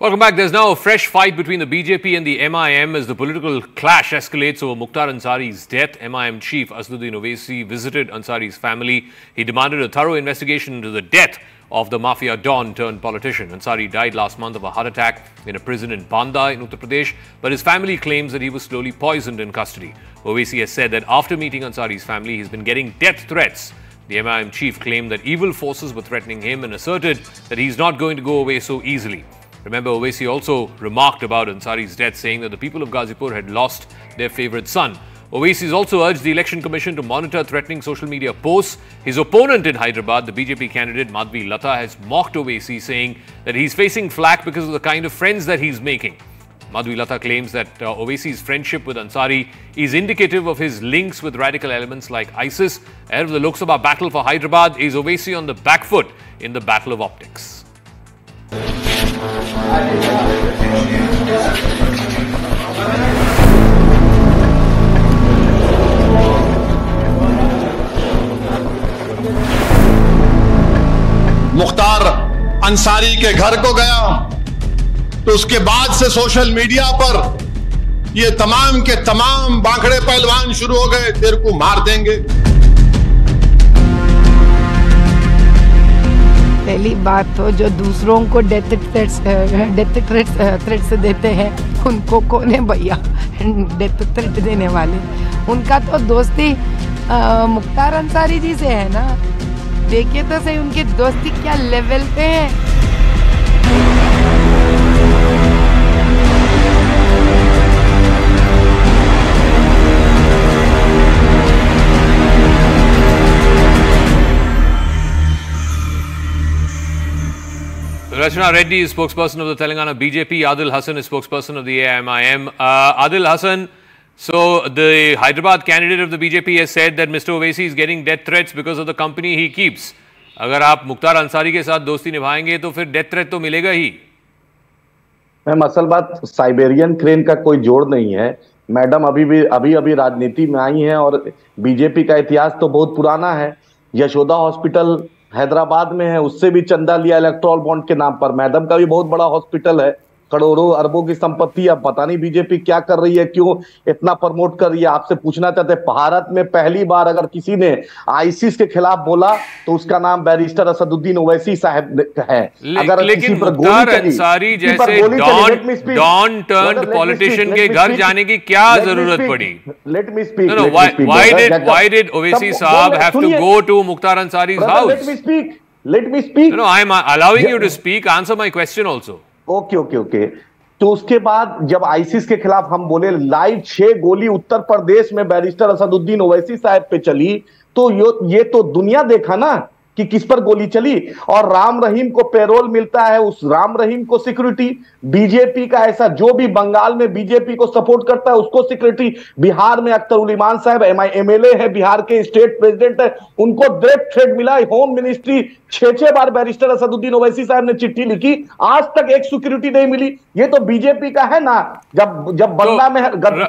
Welcome back. There's now a fresh fight between the BJP and the MIM as the political clash escalates over Mukhtar Ansari's death. MIM chief Asaduddin Owaisi visited Ansari's family. He demanded a thorough investigation into the death of the mafia don turned politician. Ansari died last month of a heart attack in a prison in Banda in Uttar Pradesh, but his family claims that he was slowly poisoned in custody. Owaisi has said that after meeting Ansari's family, he's been getting death threats. The MIM chief claimed that evil forces were threatening him and asserted that he's not going to go away so easily. Remember, Owaisi also remarked about Ansari's death, saying that the people of Ghazipur had lost their favourite son. Owaisi has also urged the Election Commission to monitor threatening social media posts. His opponent in Hyderabad, the BJP candidate Madhvi Lata, has mocked Owaisi, saying that he's facing flack because of the kind of friends that he's making. Madhvi Lata claims that uh, friendship with Ansari is indicative of his links with radical elements like ISIS. Ahead of the Lok Sabha battle for Hyderabad, is Owaisi on the back foot in the battle of optics? Mukhtar Ansari के घर को गया तो उसके बाद से social media पर ये तमाम के तमाम बांखड़े पहलवान शुरू हो गए, तेरे को मार देंगे। पहली बात तो जो दूसरों को death threats death threats threats देते हैं, उनको कौन है भैया? डेथ थ्रेट देने वाले। उनका तो दोस्ती मुख्तार अंसारी जी से है ना? देखिए तो सही, उनकी दोस्ती क्या लेवल पे है? Rachna Reddy is spokesperson of the Telangana BJP. Adil Hassan spokesperson of the AIMIM. Uh, Adil Hassan, so the Hyderabad candidate of the BJP has said that Mr. Owaisi is getting death threats because of the company he keeps. अगर आप मुख्तार अंसारी के साथ दोस्ती निभाएँगे तो फिर death threat तो मिलेगा ही ma'am असल बात साइबेरियन क्रेन का कोई जोड़ नहीं है मैडम अभी भी अभी अभी राजनीति में आई हैं और बीजेपी का इतिहास तो बहुत पुराना है यशोदा हॉस्पिटल हैदराबाद में है, उससे भी चंदा लिया इलेक्ट्रॉल बॉन्ड के नाम पर। मैडम का भी बहुत बड़ा हॉस्पिटल है। करोड़ों अरबों की संपत्ति अब पता नहीं बीजेपी क्या कर रही है क्यों इतना प्रमोट कर रही है? आपसे पूछना चाहते हैं भारत में पहली बार अगर किसी ने आईसीस के खिलाफ बोला तो उसका नाम बैरिस्टर असदुद्दीन ओवैसी साहब है। ले, अगर लेकिन मुख्तार अंसारी जैसे डॉन टर्न्ड पॉलिटिशियन के घर जाने की क्या ज़रूरत पड़ी? Let me speak why did why did Owaisi sahab have to go to Mukhtar house let me speak. Let me speak. No no i am allowing you to speak. Answer my question also. Okay okay okay. तो उसके बाद जब ISIS के खिलाफ हम बोले, live छह गोली उत्तर प्रदेश में बैरिस्टर असदुद्दीन ओवैसी साहब पे चली तो यो, ये तो दुनिया देखा ना। कि किस पर गोली चली? और राम रहीम को पेरोल मिलता है उस राम रहीम को सिक्योरिटी। बीजेपी का ऐसा जो भी बंगाल में बीजेपी को सपोर्ट करता है उसको सिक्योरिटी। बिहार में अख्तर उल ईमान साहब एम आई एमएलए है बिहार के स्टेट प्रेसिडेंट है उनको डायरेक्ट थ्रेड मिला। होम मिनिस्ट्री छह छह बार बैरिस्टर असदुद्दीन ओवैसी साहब ने चिट्ठी लिखी। आज तक एक सिक्योरिटी नहीं मिली। ये तो बीजेपी का है ना? जब जब बंदा में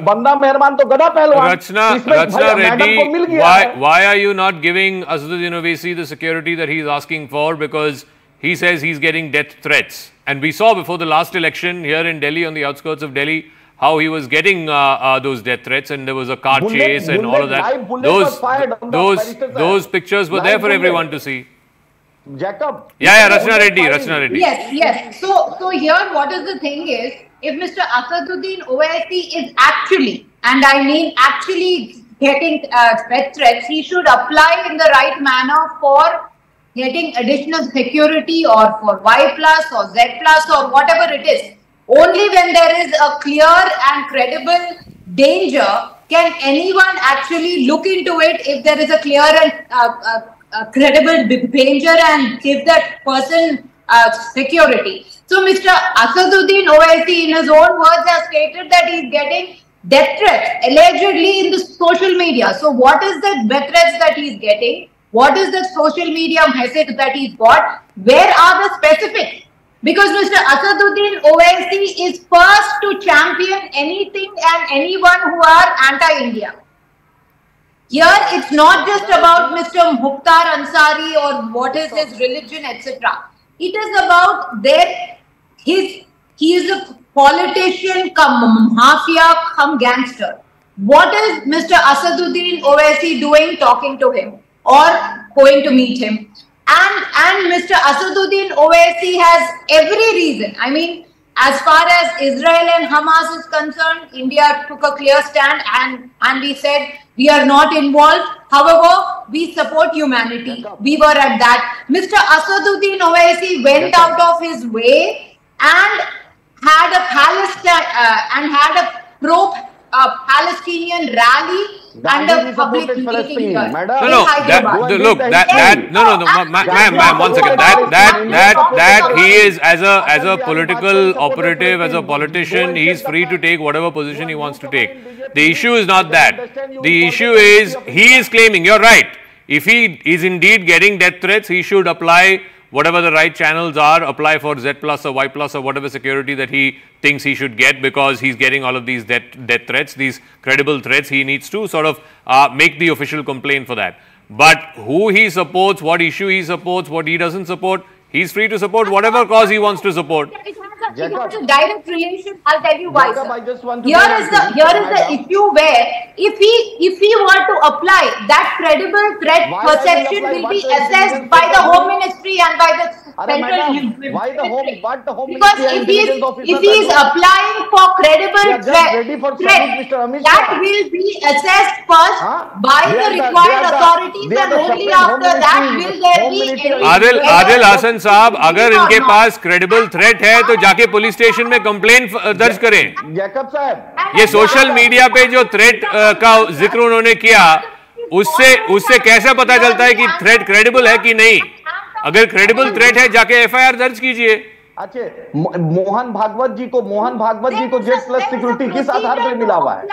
बंदा मेहरबान तो गदा पहलवान। Rachna Rachna Reddy why are you not giving Asaduddin Owaisi the security security that he's asking for because he says he's getting death threats. And we saw before the last election here in Delhi, on the outskirts of Delhi, how he was getting uh, uh, those death threats and there was a car bullet, chase and bullet, all of that. Those, those, those pictures were there for bullet. everyone to see. Jacob. Yeah, yeah, Rachna Reddy, Rachna Reddy. Yes, yes. So, so here what is the thing is, if Mr. Asaduddin Owaisi is actually, and I mean actually getting uh, threats, he should apply in the right manner for getting additional security or for Y plus or Z plus or whatever it is. Only when there is a clear and credible danger can anyone actually look into it if there is a clear and uh, uh, credible danger and give that person uh, security. So Mr. Asaduddin Owaisi in his own words has stated that he's getting death threats allegedly in the social media. So what is the death threats that he's getting? What is the social media message that he's got? Where are the specifics? Because Mr. Asaduddin Owaisi is first to champion anything and anyone who are anti-India. Here, it's not just about Mr. Mukhtar Ansari or what is his religion, etc. It is about their his he is a politician, come mafia, come gangster. What is Mr. Asaduddin Owaisi doing talking to him or going to meet him? And and Mr. Asaduddin Owaisi has every reason. I mean, as far as Israel and Hamas is concerned, India took a clear stand and, and we said we are not involved. However, we support humanity. We were at that. Mr. Asaduddin Owaisi went out of his way and had a Palestine uh, and had a pro uh, Palestinian rally and a public meeting here No, no, that, the, look, that, that, no, no, no, ma- ma- ma'am, ma'am, one second. That, that, that, that he is as a, as a political operative, as a politician, he is free to take whatever position he wants to take. The issue is not that. The issue is he is claiming. You're right. If he is indeed getting death threats, he should apply whatever the right channels are, apply for Z plus or Y plus or whatever security that he thinks he should get because he's getting all of these death, threats, these credible threats. He needs to sort of uh, make the official complaint for that. But who he supports, what issue he supports, what he doesn't support, He's free to support whatever cause he wants to support. It has a, direct relation. I'll tell you why. Here is the here is the issue where if he if he were to apply that credible threat perception will be assessed by the Home Ministry and by the central Why the home? What the home? Ministry? Because if he is if he is applying for credible threat, threat that will be assessed first by the required authorities and only after that will there be. Adil Adil Hasan साहब अगर इनके पास credible threat है तो जाके police station में complain दर्ज करें। Jacob साहब ये सोशल मीडिया पे जो थ्रेट का ज़िक्र उन्होंने किया उससे उससे कैसे पता चलता है कि थ्रेट क्रेडिबल है कि नहीं? अगर क्रेडिबल थ्रेट है जाके एफआईआर दर्ज कीजिए। अच्छे मोहन भागवत जी को मोहन भागवत जी को जेट प्लस सिक्योरिटी किस आधार पर मिला हुआ है?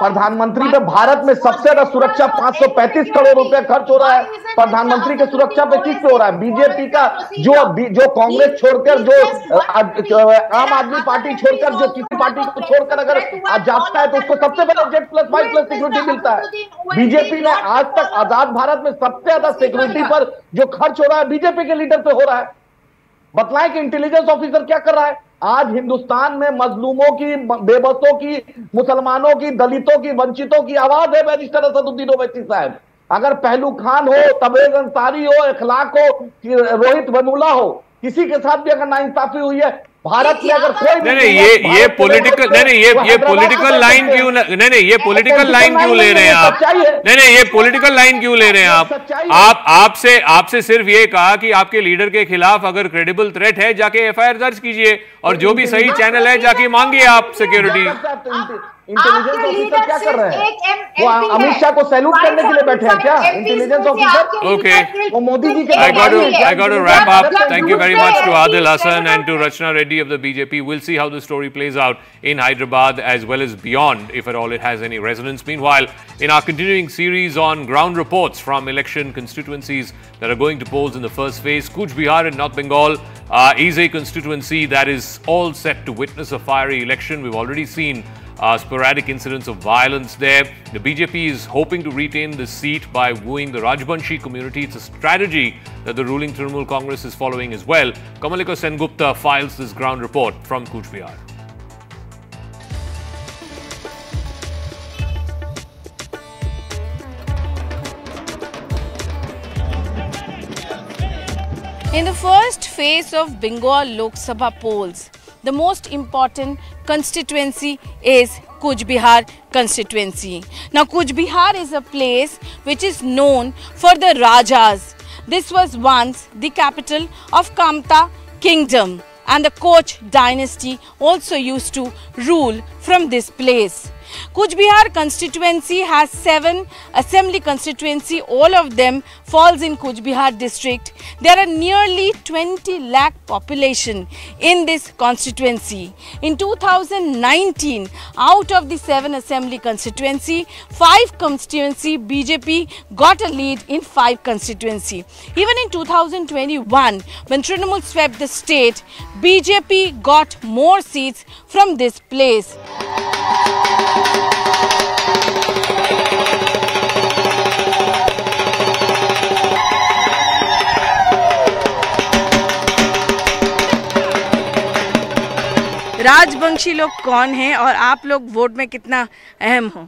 प्रधानमंत्री पे भारत में सबसे ज़्यादा सुरक्षा 535 करोड़ रुपए खर्च हो रहा है। प्रधानमंत्री के सुरक्षा पे किस पे हो रहा है। बीजेपी का जो जो कांग्रेस छोड़कर जो आम आदमी पार्टी छोड़कर जो किसी पार्टी को छोड़कर अगर आज जाता है तो उसको सबसे पहले Z plus five plus security मिलता है। बीजेपी ने आज तक आज़ाद भारत में सबसे ज़्यादा सिक्योरिटी पर जो खर्च हो रहा है बीजेपी के लीडर पे हो रहा है। बतलाएँ कि इंटेलिजेंस ऑफिसर क्या कर रहा है? आज हिंदुस्तान में मजलूमों की, बेबसों की, मुसलमानों की, दलितों की, वंचितों की आवाज़ है बैरिस्टर असदुद्दीन ओवैसी साहब। अगर पहलू खान हो तबेज अंसारी हो इखलाक हो रोहित वनूला हो, किसी के साथ भी अगर नाइंसाफी हुई है भारत में अगर कोई नहीं नहीं ये ये पॉलिटिकल नहीं नहीं ये ये पॉलिटिकल लाइन क्यों नहीं नहीं ये पॉलिटिकल लाइन क्यों ले रहे हैं आप? नहीं नहीं ये पॉलिटिकल लाइन क्यों ले रहे हैं आप? आप आपसे आपसे सिर्फ़ ये कहा कि आपके लीडर के खिलाफ अगर क्रेडिबल थ्रेट है जाके एफआईआर दर्ज कीजिए और जो भी सही चैनल है जाके मांगिए आप सिक्योरिटी इंटेलिजेंस ऑफिसर क्या कर रहे हैं? वो अमित शाह को सैल्यूट करने के लिए बैठे हैं क्या? इंटेलिजेंस ऑफिसर ओके वो मोदी जी के I got to I got to wrap up thank you very much to Adil Hasan and to Rachna Reddy of the BJP will see how the story plays out in Hyderabad as well as beyond if at all it has any resonance meanwhile in our continuing series on ground reports from election constituencies that are going to polls in the first phase, Cooch in North Bengal uh, is a constituency that is all set to witness a fiery election. We've already seen uh, sporadic incidents of violence there. The BJP is hoping to retain the seat by wooing the Rajbanshi community. It's a strategy that the ruling Trinamool Congress is following as well. Kamalika Sengupta files this ground report from Cooch Behar. In the first phase of Bengal Lok Sabha polls, the most important constituency is Cooch Behar constituency. Now Cooch Behar is a place which is known for the Rajas. This was once the capital of Kamta kingdom and the Koch dynasty also used to rule from this place. Cooch Behar constituency has seven assembly constituency. All of them falls in Cooch Behar district. There are nearly 20 lakh population in this constituency. In 2019, out of the seven assembly constituency, five constituency BJP got a lead in five constituency. Even in 2021, when Trinamool swept the state, BJP got more seats from this place. Rajbanshi लोग कौन हैं और आप लोग vote में कितना अहम हो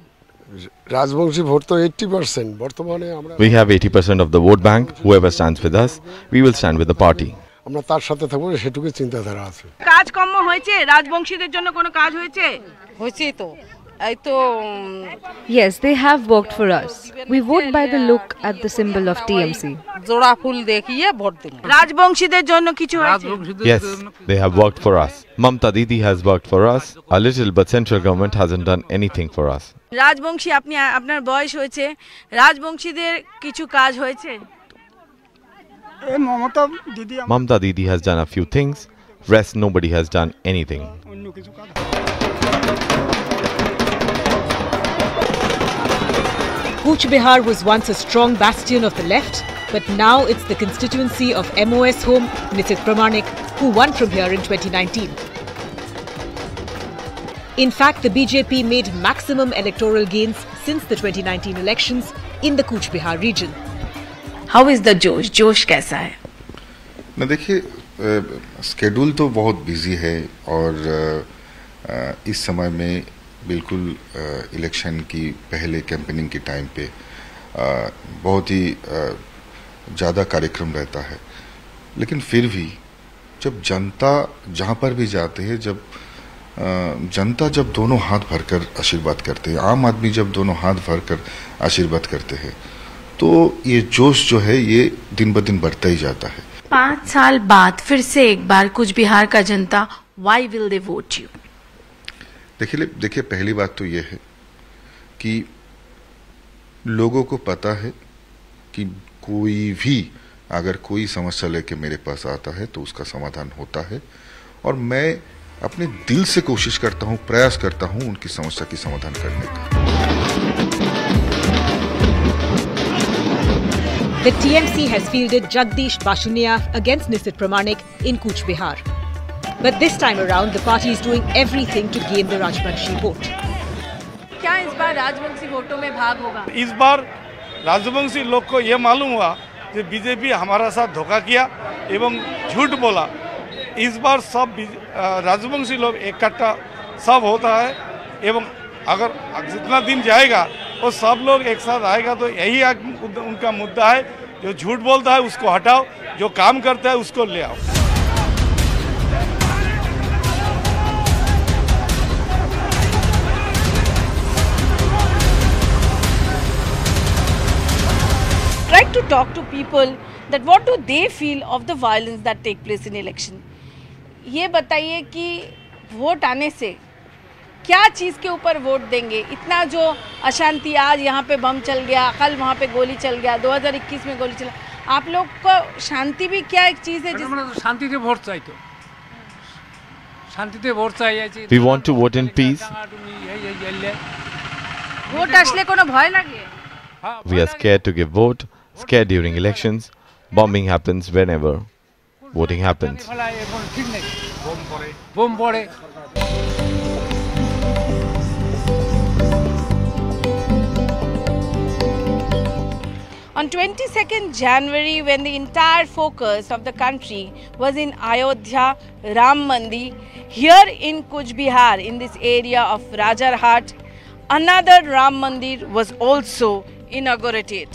রাজবংশী ভোট তো এইট্টি পার্সেন্ট বর্তমানে আমরা We have 80% of the vote bank. Whoever stands with us, we will stand with the party. আমরা তার সাথে থাকবো সেটুকু চিন্তাধারা আছে কাজ কর্ম হয়েছে রাজবংশীদের জন্য কোনো কাজ হয়েছে হয়েছে তো এই তো Yes, they have worked for us. We vote by the look at the symbol of TMC. জোড়া ফুল দেখিয়ে ভোট দেব রাজবংশীদের জন্য কিছু Yes, they have worked for us. Mamta Didi has worked for us. A little, but central government hasn't done anything for us. Rajbanshi আপনি আপনার বয়স হয়েছে রাজবংশীদের কিছু কাজ হয়েছে Mamta Didi has done a few things. Rest, nobody has done anything. Cooch Behar was once a strong bastion of the left, but now it's the constituency of MOS home Nisit Pramanik, who won from here in 2019. In fact, the BJP made maximum electoral gains since the 2019 elections in the Cooch Behar region. How is the Josh? Josh कैसा है ना देखिए schedule to बहुत busy है और is samay mein. बिल्कुल election की पहले कैंपेनिंग के टाइम पे अ, बहुत ही ज़्यादा कार्यक्रम रहता है। लेकिन फिर भी जब जनता जहाँ पर भी जाते हैं जब जनता जब दोनों हाथ भरकर आशीर्वाद करते हैं आम आदमी जब दोनों हाथ भरकर आशीर्वाद करते हैं तो ये जोश जो है ये दिन ब दिन बढ़ता ही जाता है। पाँच साल बाद फिर से एक बार कुछ बिहार का जनता why will they vote you देखिए देखिए, पहली बात तो ये है कि लोगों को पता है कि कोई भी, अगर कोई समस्या लेके मेरे पास आता है तो उसका समाधान होता है। और मैं अपने दिल से कोशिश करता हूँ, प्रयास करता हूँ उनकी समस्या की समाधान करने का। The TMC has fielded Jagdish Bashunia against Nisit Pramanik in Cooch Behar. But this time around, the party is doing everything to gain the Rajbanshi vote. क्या इस बार राजवंशी वोटों में भाग होगा? इस बार राजवंशी लोग को ये मालूम हुआ कि बीजेपी हमारा साथ धोखा किया एवं झूठ बोला। इस बार सब राजवंशी लोग इकट्ठा सब होता है एवं अगर जितना दिन जाएगा वो सब लोग एक साथ आएगा तो यही उनका मुद्दा है जो झूठ बोलता है उसको हटाओ जो काम करता है उसको ले आओ। try to talk to people that what do they feel of the violence that take place in election ये बताइए कि वोट आने से क्या चीज़ के ऊपर वोट देंगे इतना जो अशांति आज यहाँ पे बम चल गया कल वहाँ पे गोली चल गया 2021 में गोली चला आप लोग को शांति भी क्या एक चीज़ है जिस শান্তিতে ভোট চাই তো শান্তিতে ভোট চাই আছে We want to vote in peace. Vote আসলে কোনো ভয় লাগে We are scared to give vote, Scared during elections, bombing happens whenever voting happens. On 22nd January, when the entire focus of the country was in Ayodhya Ram Mandir, here in Cooch Behar, in this area of Rajarhat, another Ram Mandir was also inaugurated.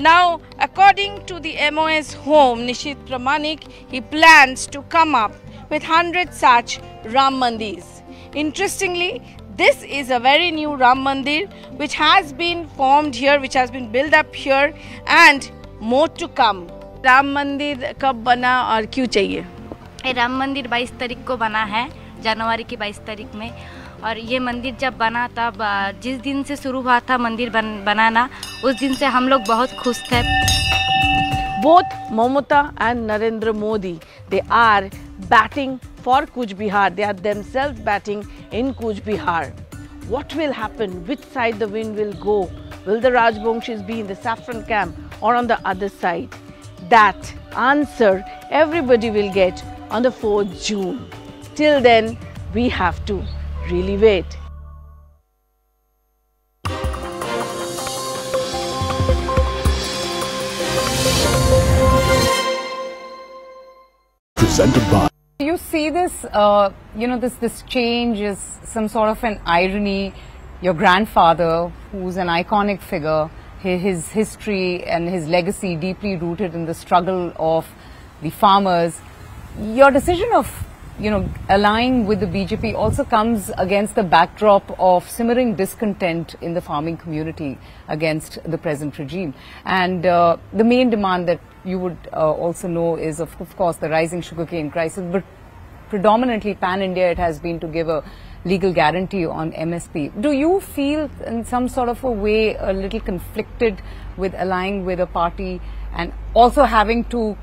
Now, according to the MOS home, Nishit Pramanik, he plans to come up with 100 such Ram Mandirs. Interestingly, this is a very new Ram Mandir which has been formed here, which has been built up here and more to come. Ram Mandir बना और क्यों चाहिए ये राम मंदिर 22 तारीख को बना है जनवरी की 22 तारीख में और ये मंदिर जब बना तब जिस दिन से शुरू हुआ था मंदिर बन, बनाना उस दिन से हम लोग बहुत खुश थे। Both Mamata and Narendra Modi they are batting for Cooch Behar they are themselves batting in Cooch Behar what will happen which side the win will go will the Rajbanshis be in the saffron camp और on the other side that answer everybody will get on the fourth June till then we have to really wait. Presented by You see this, uh, you know, this this change is some sort of an irony. Your grandfather, who's an iconic figure, his history and his legacy deeply rooted in the struggle of the farmers. Your decision of, you know, allying with the BJP also comes against the backdrop of simmering discontent in the farming community against the present regime. And uh, the main demand that you would uh, also know is, of, of course, the rising sugarcane crisis, but predominantly pan-India it has been to give a legal guarantee on MSP. Do you feel in some sort of a way a little conflicted with allying with a party and also having to,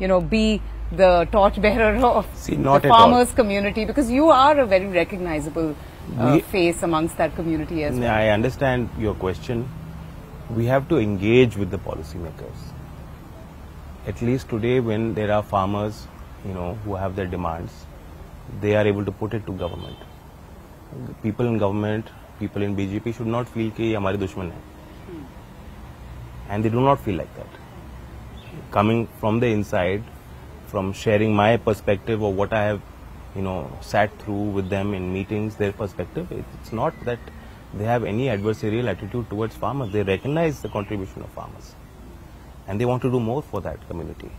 you know, be the torchbearer of See, not the at all. farmers community because you are a very recognizable uh, We- face amongst that community as well. I understand your question. We have to engage with the policymakers. At least today, when there are farmers, you know, who have their demands, they are able to put it to government. People in government, people in BJP should not feel कि ये हमारे दुश्मन है. And they do not feel like that. Coming from the inside, from sharing my perspective of what I have, you know, sat through with them in meetings, their perspective, it's not that they have any adversarial attitude towards farmers. They recognize the contribution of farmers. And they want to do more for that community,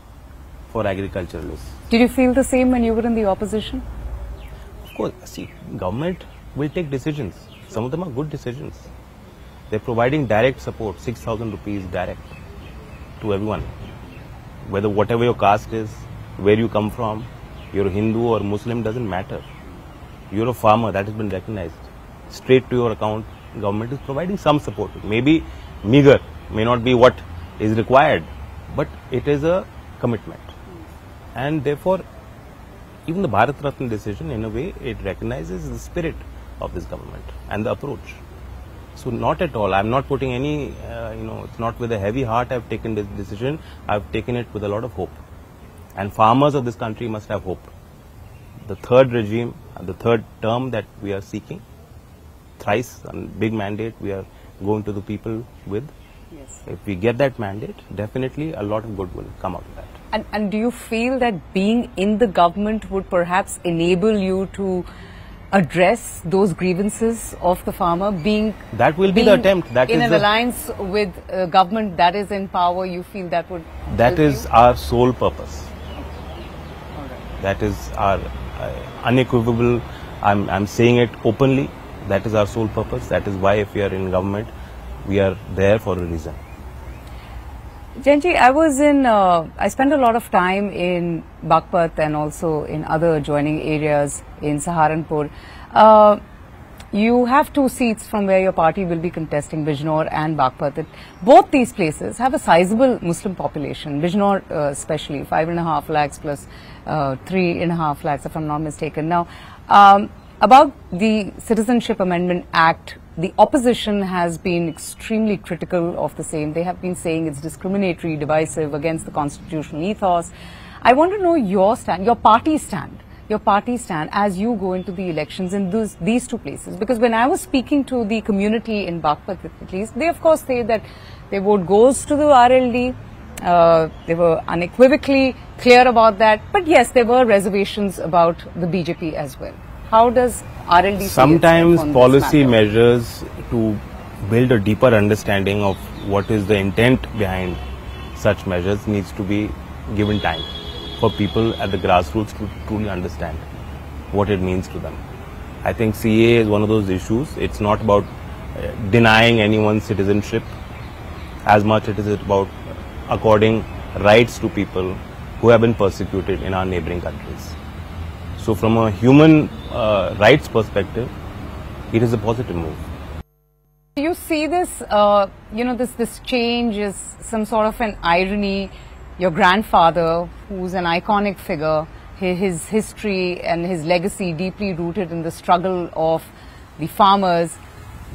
for agriculturalists. Did you feel the same when you were in the opposition? Of course, see, government will take decisions. Some of them are good decisions. They're providing direct support, 6,000 rupees direct to everyone. Whether whatever your caste is, where you come from, you're Hindu or Muslim, doesn't matter. You're a farmer, that has been recognized. Straight to your account, government is providing some support. Maybe meager, may not be what is required, but it is a commitment. And therefore, even the Bharat Ratna decision, in a way, it recognizes the spirit of this government and the approach. So not at all. I'm not putting any, uh, you know, it's not with a heavy heart I've taken this decision. I've taken it with a lot of hope. And farmers of this country must have hope. The third regime, uh, the third term that we are seeking, thrice and big mandate we are going to the people with. Yes. If we get that mandate, definitely a lot of good will come out of that. And, and do you feel that being in the government would perhaps enable you to address those grievances of the farmer being That will be the attempt. That in is an the- alliance with a government that is in power you feel that would that is you? our sole purpose. That is our uh, unequivocal. I'm, I'm saying it openly. That is our sole purpose. That is why, if we are in government, we are there for a reason. Genji, I was in, uh, I spent a lot of time in Baghpat and also in other adjoining areas in Saharanpur. Uh, you have two seats from where your party will be contesting, Bijnor and Baghpat. Both these places have a sizable Muslim population, Bijnor uh, especially, five and a half lakhs plus uh, three and a half lakhs if I'm not mistaken. Now, um, about the Citizenship Amendment Act, the opposition has been extremely critical of the same. They have been saying it's discriminatory, divisive, against the constitutional ethos. I want to know your stand, your party stand, your party stand as you go into the elections in those, these two places. Because when I was speaking to the community in Baghpat at least, they of course say that their vote goes to the RLD. Uh, they were unequivocally clear about that. But yes, there were reservations about the BJP as well. How does RLD Sometimes policy measures to build a deeper understanding of what is the intent behind such measures needs to be given time for people at the grassroots to truly understand what it means to them. I think CA is one of those issues. It's not about uh, denying anyone's citizenship as much as it is about according rights to people who have been persecuted in our neighboring countries. So from a human uh, rights perspective, it is a positive move. Do you see this, uh, you know, this, this change is some sort of an irony? Your grandfather, who's an iconic figure, his history and his legacy deeply rooted in the struggle of the farmers.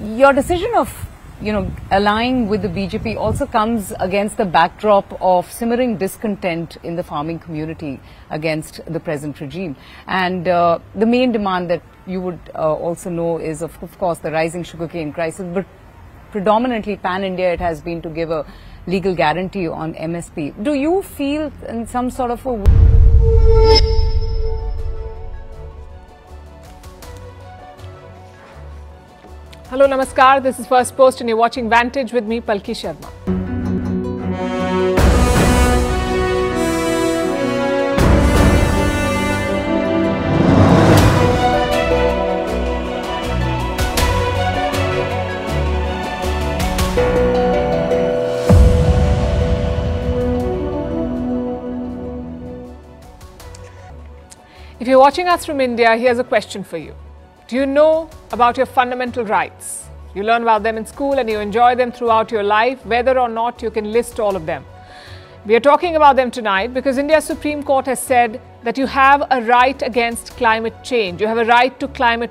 Your decision of, you know, allying with the BJP also comes against the backdrop of simmering discontent in the farming community against the present regime. And uh, the main demand that you would uh, also know is, of, of course, the rising sugarcane crisis, but predominantly pan-India, it has been to give a legal guarantee on MSP. Do you feel in some sort of a Hello, Namaskar. This is First Post, and you're watching Vantage with me, Palki Sharma. If you're watching us from India, here's a question for you. Do you know about your fundamental rights? You learn about them in school and you enjoy them throughout your life, whether or not you can list all of them. We are talking about them tonight because India's Supreme Court has said that you have a right against climate change. You have a right to climate